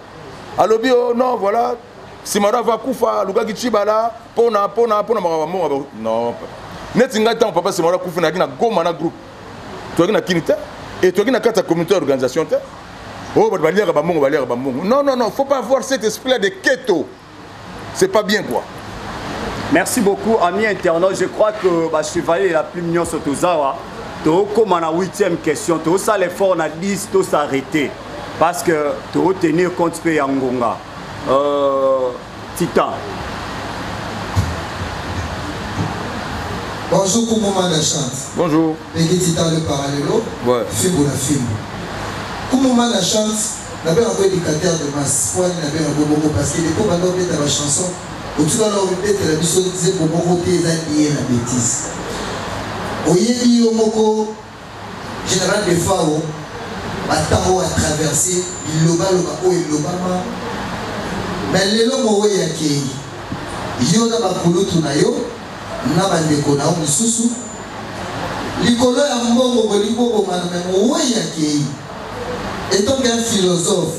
alobi o oh non voilà simaro ava kufa alukaki cibala pona pona pona makambo ya mbongo non neti ngai ntango papa semora kufi nayaki na goma na groupe toyaki na kini te e toyaki na kati ya communauté ya organisation te oyo oh, bato baliaka bambongo baliaka bambongo non non non faut pas avoir cet esprit là de keto c'est pas bien quoi merci beaucoup ami internaute je crois que bachevalier ya plume nyonso tozawa tokóma na 8e question tosala effort na 10 tosarrete parce que tokotenir compte mpe ya ngonga euh, Titan. Bonjour Kumbu Manda Chante. Bonjour. Peggy Titan le parallelo. Ouais. Fimbu na Fimbu. Kumbu Manda Chante, na bela ko éducateur de masse. Kwa ni na bela ko bongo parce que deko bando beta ba chanson. Otika na obeta la biso nzembo bongo te eza lié na bêtise. Oyebi yo moko General Defao ba tango a traverse biloba loba oyo elobama mais lelo moweyi akeyi yo na ba kulutu na yo na ba ndeko na yo misusu likolo ya mbongo bolingi bobomana mais moweyi akeyi etant que un philosophe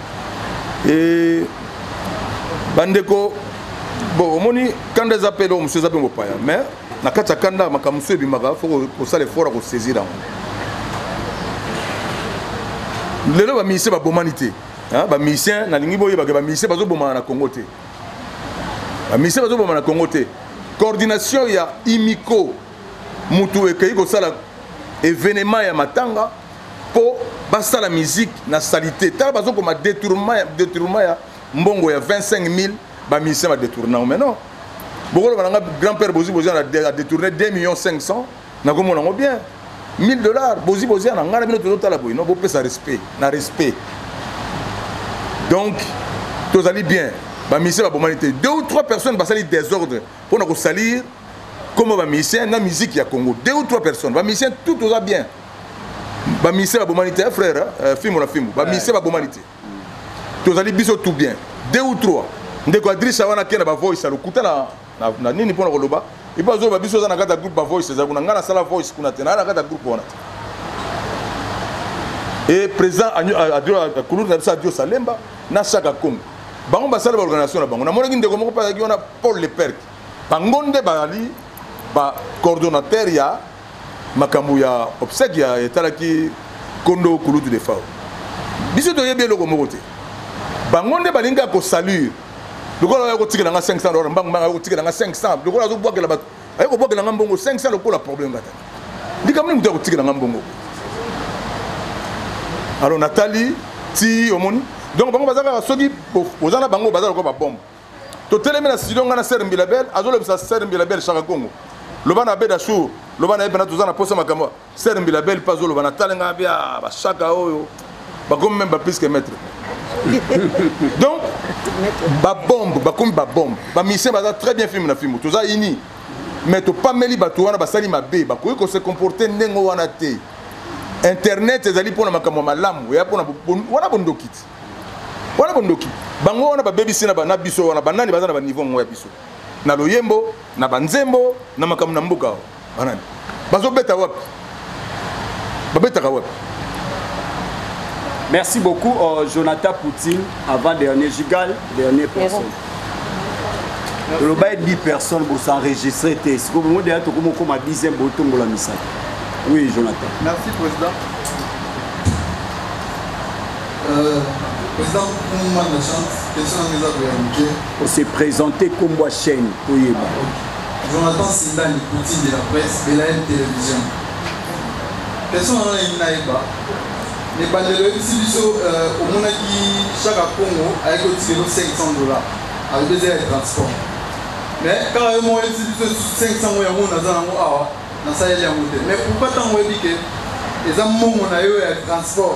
e bandeko bon omoni kanda eza mpe eloko mosusu eza mpe mopaya mais na kati ya kanda makambo mosusu ebimaka fo kosala effort ya kosaisir yango lelo bamusicien babomani te bamusicien nalingi boyebake bamusicien bazobomana na congo te bamusicien bazobomana na congo te coordination ya imiko motu ekei kosala evenema ya matanga po basala musique na salite tala bazokoma detournement ya mbongo ya 25000 bamisien badetournango mais non bokoloba na nga grand père bozi bozi na détourne 2 millions 500 nakomona yango bien 1000 dollars bozi bozi ya na ngai na bino tozotala boye no bopesa respect na respect donc tozali bien bamisien babomani te deux ou trois personnes basali désordre mpo na kosalir nkombo bamisien na musique ya congo deux ou trois personnes bamisien tout toza bien ba musiciens ba bomani te frère hein, euh, fimbo na fimbo ba musiciens ba bomani te tozali biso tout bien deux ou trois ndeko adrisa wana ke na ba voice alokuta na na, na nini pona koloba epo azoloba biso oza na kati ya groupe ba voice eza kuna ngai nasala voice kuna te naa na kati ya groupe wana te e président kuluru na biso adio salemba na shaka congo bango basala baorganisation na bango namonaki ndeko moko mpe azalaki wana paul leperke bango nde bazali bacoordonnateur ya makambo ya obsèque ya etalaki kondo kulutu de fao biso toyebi eloko moko te bango nde balingi kaka kosalire lokola oya kotikela nga 500 dollars mbangu mbanga kotikela nga 500 lokola azobwakela bato aye kobwakela nga mbongo 500 lokola problème bata likambo nini moto ya kotikela nga mbongo alors natali ti omoni donc bango baza kaka soki oza na bango baza lokola babombe totelemi na studio ngai na ser mbilabel azolobisa ser mbilabel shaka kongo loba na beda sur loba na ye mpena toza na posa makambo ser mbilabel mpe azoloba na tale ngai bia ah, bashaka oyo bakomi meme baplis que maître donc babombe bakomi babombe bamisien baza très bien filme na filme toza ini mais topameli bato wana basali mabe bakoki kose comporte ndenge wana te internet ezali mpona makambo ya malamu eya mpona wana bondoki ti wana bondoki bango wana babebisi na bana biso wana banani baza na baniveau yango ya biso na loyembo na banzembo na makambo na mboka banani bazobeta wapi babetaka wapi merci beaucoup uh, jonathan poutine avant dernier gigal dernier personne olobai 10 personnes bosenregistre te sikoyo bongo deya tokomokoma 10 botombola misala oui jonathan merci président On s'est présenté comme moi chaîne Oyeba. Jonathan Sindani, Poutine de la presse, de la M Télévision. Question na ngai naeba mais bandelo yebisi biso euh, omonaki chaque congo ayaki otikelo 500 dollars alobi eza ya transport mais kaka yo moko yebisi biso 500 ngo yango naza nango awa nasaleli yango te mais pourquoi ntango oyebi ke eza mbongo na yo ya transport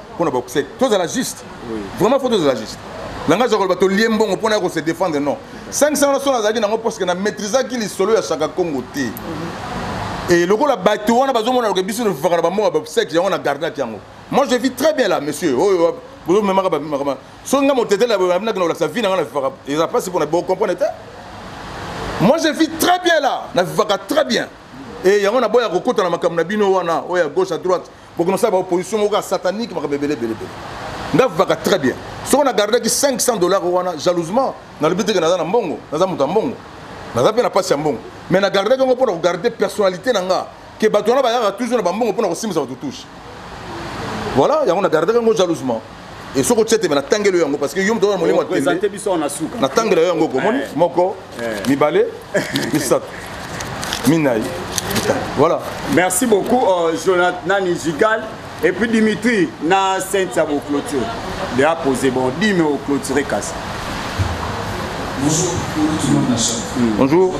mpo na boxek tozala juste vraiment fo tozala juste langage ya koloba tolie mbongo mpo na ya kose défendre non 500 wana so nazalaki nango parceke na maîtrisaki lisolo ya shaka congo te e lokola bato wana bazomona loke biso nofaka na bambongo ya bobsek yango na gardaki yango moi je vis très bien là monsieur oyo oh, bozomemaka bamemaka soki nga motetele abinaki na kolakisa vi na nga na vivaka eza mpasi mpona bocomprendre te moi je vis très bien là na vivaka très bien e yango naboya kokota na makambo na bino wana oyo ya gauche à droite bokona sala baopposition moko ya satanique makambo ebele ebele ebele nga vivaka très bien soko na gardaki 500 dollars wana jalousement nalobi teke naza na mbongo naza moto ya mbongo naza mpe na mpasi ya mbongo mais na gardaki yango mpo na kogarde personnalité na nga ke bato wana bayaka toujours na bambongo mpo na kosimbisa bato touche voilà yango na gardaki yango jalousement et soki otie tembe natangeli yo yango parce que yo moto wana molimo natangela yo yango komoni eh. moko eh. mibale misato minai voilà merci beaucoup euh, jonathan nani gigal et puis dimitri na sainte ya boclôture de apose bon dime oclôture kasi Bonjour, tout le monde Bonjour. Bonjour.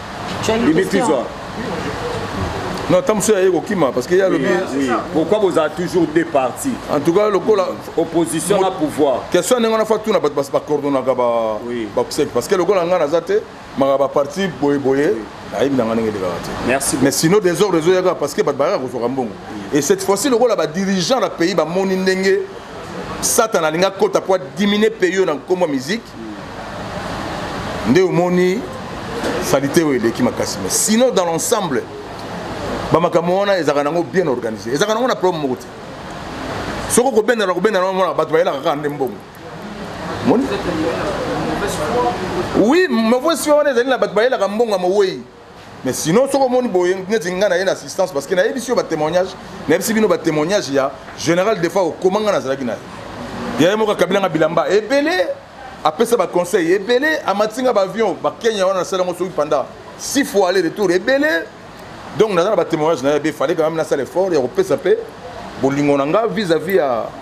bibi tizwa non ata mosusu aye kokima parce que ye alobi pourquoi bozala toujours deux parties en tout cas lokola opposition na pouvoir question ndenge wana fatuna bato bacordonnaka bakusek parce que lokola ngai naza te maka baparti boyeboye nayebi nanga ndenge elekaka te mais sinon desordre ezoyaka parce que bato bayaka kozwaka mbongo et cette fois-ci lokola badirigeant na pays bamoni ndenge satana alingi akota mpo adimine pays oyo na nkombo ya musique nde omoni salite oyo eleki makasi mais sinon dans l'ensemble bamakambo wana ezalaka nango bien organisé ezalaka nango na problème moko te soki okobendana kobendana omona bato bayelaka kaka nde mbongo moni oui mauvaise foi wana ezali na bato bayelaka mbongo ya mowei mais sinon soki omoni boye neti ngai naye na assistance parce que nayebisi yo batémoignage nayebisi bino batémoignage ya général defa okoma ngai nazalaki na ye yaye moko akabilanga bilamba ebele apesa baconseil ebele amati nga baavion bakenya wana nasala yango soki panda six fois aller retour ebele donc naza na batémoignage na ye be fallait quand même nasala effort ya kopesa mpe bolingo na nga vis à vis ya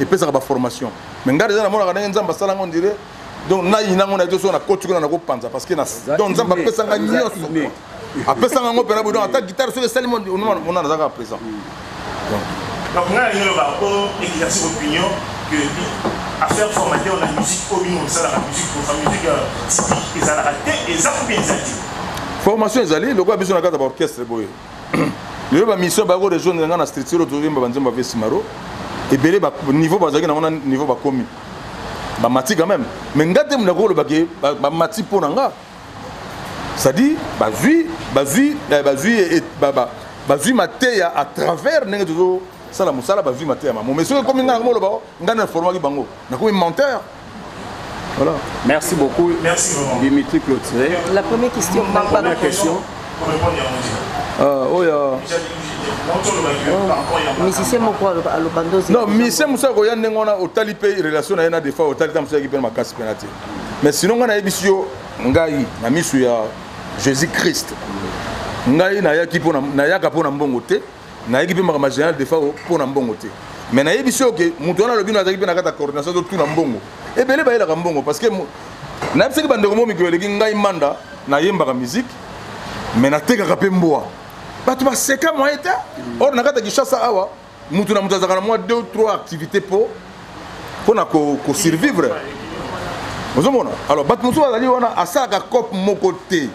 epesaka ba formation mais ngai deja namonaka ndenge nzambe asala ngo ndire donc nayina ngo nayebi te soki nakoti kuna nakopanza parce que donc nzambe apesa ngai nyonso apesa ngai ngo mpena boye donc ata guitare soki esali mona nazaka présent donc ngai nalingi loba po ekitasi opinion que affaire formateur na musique oyo bino bosalaka musique bofa musique typique ezalaka te eza kubi eza te formation ezali lokola biso na kati ya baorchestre boye lelo bamisio baya korejoindre ngai na structure oyo toyemba banzembo ya vesimaro ebele niveau bazalaki nango na niveau bakomi bamati quand même mais ngai te mundako olobake bamati mpo na nga c'est-à-dire bazwi bazwi eh, bazwi eh, bazwi mateya à travers ndenge tozosala mosala bazwi mateya mamo mais soki ekomi ngai nakomi oloba ngai na informaki bango nakomi menteur Voilà. Merci beaucoup. Merci vraiment. Dimitri Clotilde. La première question. La première question. Pour répondre à mon euh, oh, euh, oh, musicien moko aloba ndozi non musicien mosusu akoya ndenge wana otali mpe relation na ye na defa otali ta mosusu ayaki mpe na makasi mpena te mais sinon ngai nayebisi yo ngai na miso ya jésus christ ngai nayaki nayaka mpo na mbongo te nayeki mpe makambo ya général defao mpo na mbongo te mais nayebi soki oke moto wana alobi no azalaki mpe na kati ya coordination azotuna mbongo ebele bayelaka mbongo parce que nayebisaki bandeko mo mikolo eleki ngai manda nayembaka miziki mais natekaka mpe mbwa bato baseka moye te or na kati ya kishasa awa moto na moto azalaka na mwa 2 3 activité mpo mpona kosurvivre ko ozomona alors bato mosusu bazali wana asalaka cope moko te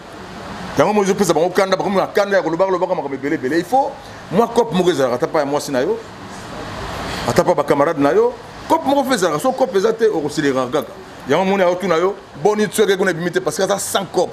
yango moi ezopesa bango kanda bakomi na kanda ya kolobaka lobaka makambo ebele ebele il faut mwa cope moko ezalaka ata pa ya mwasi na yo ata pa bacamarade na yo cope moko mpe ezalaka so cope eza te okosilekaka kaka yango moni ayotuna yo boni soki kuna ebimi te parce que aza sans cope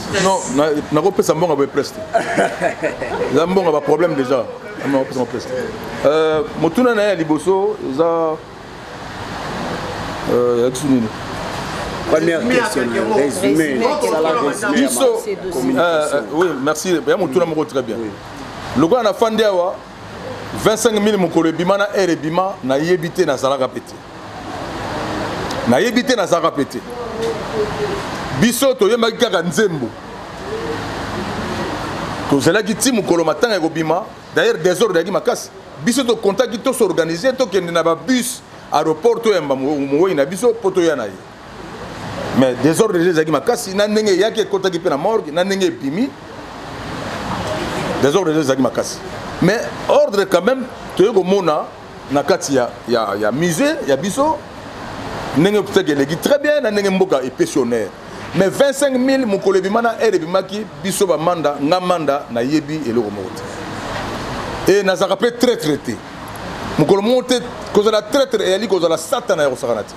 non nakopesa mbongo boye preste eza mbongo baproblème déjà nakopesa ngo preste euh, motuna na ye ya liboso eza euh, yakisi nini première question résumé biso euh, oui merci ya motuna moko très bien lokola na fandi awa 25000 mokolo ebima na heure ebima nayebi te nazalaka mpe te nayebi te nazalaka mpe te biso toyembaki kaka nzembo tozalaki ti mokolo matanga ekobima d'ailleurs desordre ezalaki makasi biso tokontaki tosorganize tokende na babus aéroport toyamba mowei na biso mpo toya na ye mais desordre deja ezalaki makasi na ndenge eyaki ekotaki mpe na morgue na ndenge ebimi desordre deja ezalaki makasi mais ordre quand même toyei komona na kati ya, ya, ya musée ya biso ndenge peut-être eleki très bien na ndenge mboka epesi honneur mais 25 000 mokolo ebima na aire ebimaki biso bamanda nga manda nayebi eloko moko te e nazalaka mpe traitre te mokolo moko te kozala traitre eyali kozala satana ya kosakana te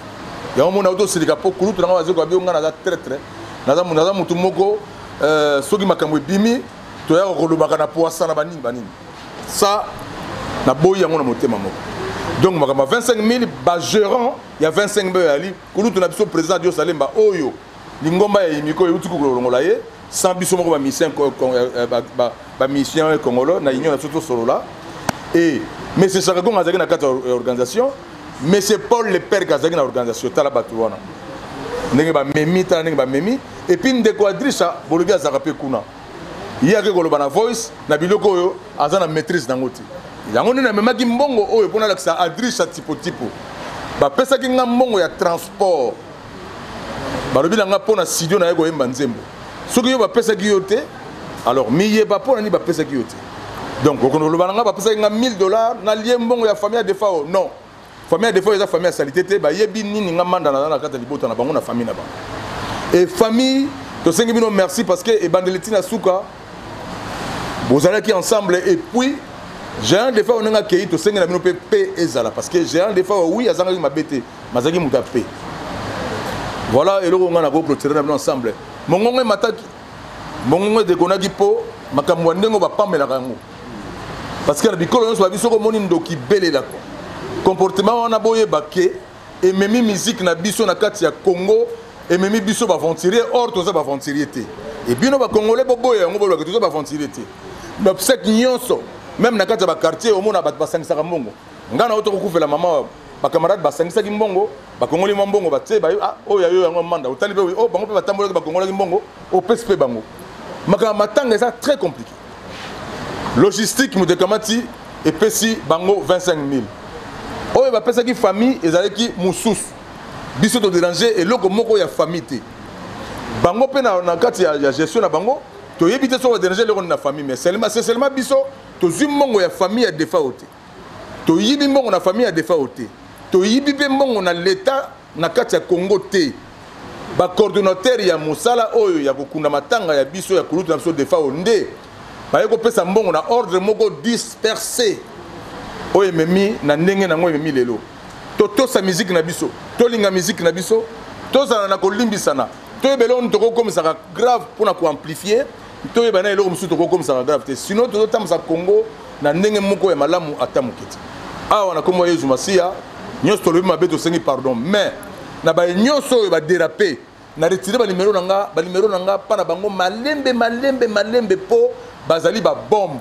yango mona auto silika po kulutu nanga bazoka bio nga naza traitre naza mutu naza mutu moko euh, soki makambo ebimi toya kolobaka na poasa na banini banini sa naboyi yango na motema moko donc makambo ya 25 000 bagerant ya 25 000 yali kulutu na biso président diosalemba oyo lingomba ya imiko euti kokolongola ye sans biso moko bamisien bamisien congolo na union na biso tosolola e monsieur sakagonga azalaki na kati ya organisation monsieur paul le perge azalaki na organisation tala bato wana ndenge bamemi tala ndenge bamemi epuis ndeko adrisha bolobi azalaka mpe kuna ye ake koloba na voice na biloko oyo aza na maîtrise nango te yango nde namemaki mbongo oyo mpo nalakisa adrisha tipotipo bapesaki nga mbongo ya transport balobi na ngai mpo na studio na ye koyemba nzembo soki yo bapesaki yo te alors miyeba mpo na nini bapesaki yo te donc okoloba na ngai bapesaki ngai 1000 dollars nalie mbongo ya famille ya defao non famille ya defao eza famille ya salite te bayebi nini ngai manda naza na kati ya libota na bango na famille na bango e famille tosengi bino merci parce que ebandeli ntina suka bozalaki ensemble et puis géant defao ndenge akei tosengi na bino mpe mpe ezala parce que géant defao oui azangaki mabe te mazaki moto ya pe voilà eloko ngai nako clotire na bino ensemble mongongo emataki mongongo edekonaki mpo makambo ya ndenge bapambelaka yango parce que na bikolo nyonso babi soki omoni ndoki belelaka comportement wana boyeba ke ememi miziki na biso na kati ya congo ememi biso baventurier or toza baventurier te ebino bacongolais boboya yango bolobaka toza baventurier te baobsèque nyonso meme na kati ya baquartier omona bato basangisaka mbongo ngai na oyo tokokufela mama bakamarade basangisaki mbongo bakongoli mwa mbongo batie bayo ah, oyo yayo yango manda otali mpe oyo oh, bango mpe batambolaki bakongolaki mbongo opesi mpe bango makambo matanga eza très compliqué logistique moto ekamati epesi bango 25 000 oyo bapesaki famille ezalaki mosusu biso toderange eloko moko ya famille te bango mpe na kati ya gestion na bango toyebi te soki baderange eloko nini na famille mais seulement biso tozwi mbongo ya famille ya defa oyo te toyibi mbongo na famille ya defa oyo te toyibi mpe mbongo na leta na kati ya congo te bacoordonnatere ya mosala oyo ya kokunda matanga ya biso ya kulutu na biso defao nde baye kopesa mbongo na ordre moko disperse oyo ememi na ndenge na yango ememi lelo totosa miziki na biso tolinga miziki na biso tozala na kolimbisana toyebela oyo tokokomisaka grave mpo na koamplifie toyeba na eloko mosusu tokokomisaka grave te sino tozotambwisa congo na ndenge moko ya malamu ata moke te awa na nkombo ya yezu masiya nyonso tolobi mabe tosengi pardon mais na baye nyonso oyo baderape na retire banimero na nga banimero na nga mpa na bango malembe malembe malembe mpo bazali babombe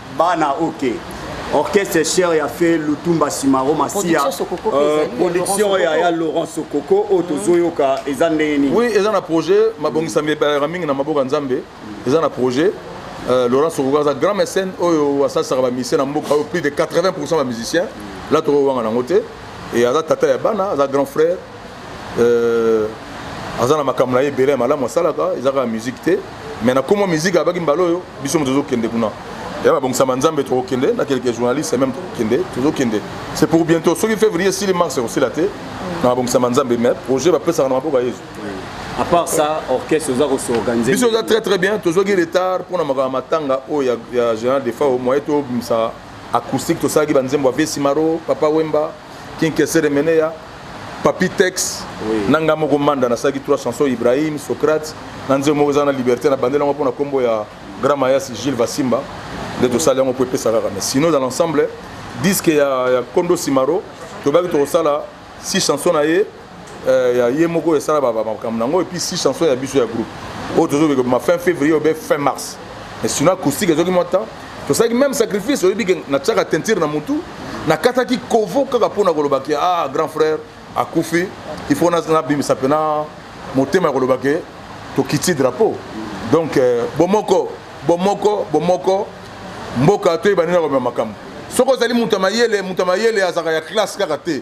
bana ok orchestre cher ya fe lutumba simaro masiya euh, production ya ya laurent sokoko oyo tozoyoka eza ndenge nini oui eza na projet mabongisami ebalaka mingi na maboko ya nzambe eza na projet euh, laurent sokoko aza grand mécène oyo asalisaka bamusicien na mboka oyo plus de 80 pourcent bamusicien la tokowanga nango te e aza tata ya bana aza grand frère euh, aza na makambo na ye ebele ya malamu asalaka eza kaka musique te mais na komo musique abaki mbala oyo biso moto tozokende kuna ya babongisama nzambe tokokende na kelke journaliste meme tokokende tozokende c'est pour bientôt soki février esili mars ekosila te na babongisama nzambe mais projet bapesaka na maboko ya yezu à part ça orchestre oza ko s'organiser biso oza très très bien tozoki retard mpona makambo ya matanga oyo ya général defao moye tobimisa acoustique tosalaki banzembo ya vesimaro papa wemba kinkesere meneya papi tex oui. na ngai moko manda nasalaki trois chanson ibrahim socrate na nzembo moko eza na liberté na bandeli yango mpo na nkombo ya grand mayasi gilles vasimba nde tosali yango mpo epesa kaka mais sinon dans l'ensemble diske ya, ya kondo simaro tobaki tokosala six chanson na ye euh, ya ye moko esala makambo nango epuis si chanson ya biso ya groupe oyo tozobeka ma fin février obe fin mars mais sinon acoustique ezoki mwa temps tosalaki même sacrifice oyebi ke natyaka tentire na motu nakataki kovo kaka mpo na koloba ke ah grand frère akufi il faut nabimisa mpe na motema ya koloba ke tokiti drapeau donc euh, bomoko bomoko bomoko mboka toyeba nini akomema makambo soki ozali moto ya mayele moto ya mayele azalaka ya classe kaka te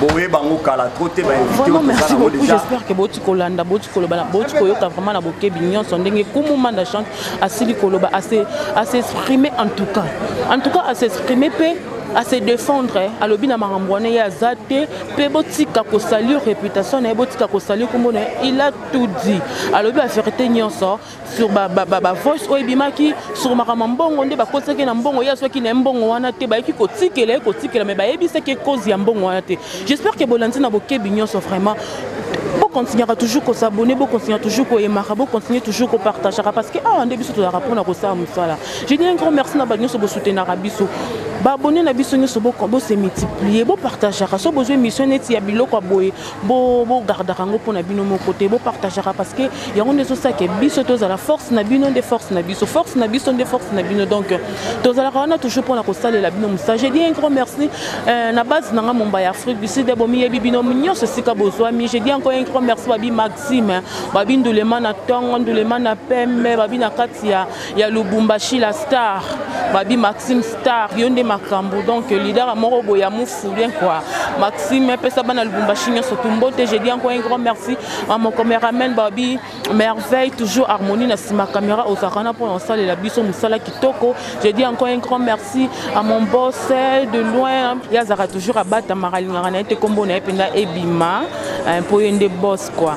boye bango kala trop te bainvitejespère ke boti kolanda boti kolobana boti koyoka vraiment na bokebi nyonso ndenge kumu manda chante asili koloba asexprime en tout cas en tout cas asexprime mpe à se défendre eh. alobi na makambo wana ye aza te mpe botika kosalir réputation na ye botika kosalir nkombo na ye il a tout dit alobi baverité nyonso sur ba, ba, ba, ba voice oyo ebimaki sur makambo mbongo nde bakotisaki na mbongo ye azwaki na ye mbongo wana te bayaki kotikela ye kotikela me bayebisaki cause ya mbongo wana te j'espère ke bolandi na bokebi nyonso vraiment bokontinuaka toujours kosabone bokontinua toujours koyemaka bokontinue toujours kopartageaka parce que awa ah, nde biso tozalaka mpona kosala mosala je dis un grand merci na bato nyonso bosutenaka biso baabone na biso nyonso bosemultiplier bopartageaka so bozwa émission neti ya biloko ya boye bo bo gardaka yango mpo na bino moko te bo partageaka parce que yango nde ezosake biso tozala force na bino nde force na biso force na biso nde force na bino donc tozalaka wana toujours mpo na kosalela bino mosala je dis un grand merci euh, na base na nga momba ya afrique du sud bomiyebi bino nyonso esika bozwami je dis encore un grand merci babi maxime babi ndulema na ntongo ndulema na pembe babi na kati ya ya lubumbashi la star babi maxime star yo nde makambo donc lidara moko boye ya mufulien kua maxime epesa bana lubumbashi nyonso tumbo te je dis encore un grand merci a mon cameraman babi merveille toujours harmonie na nsima camera ozalaka na mpona osalela biso mosala kitoko je dis encore un grand merci a mon bos de loin ye azalaka toujours abatamaka alingaka na ye te nkombo na ye mpenza ebima mpo ye nde bos kua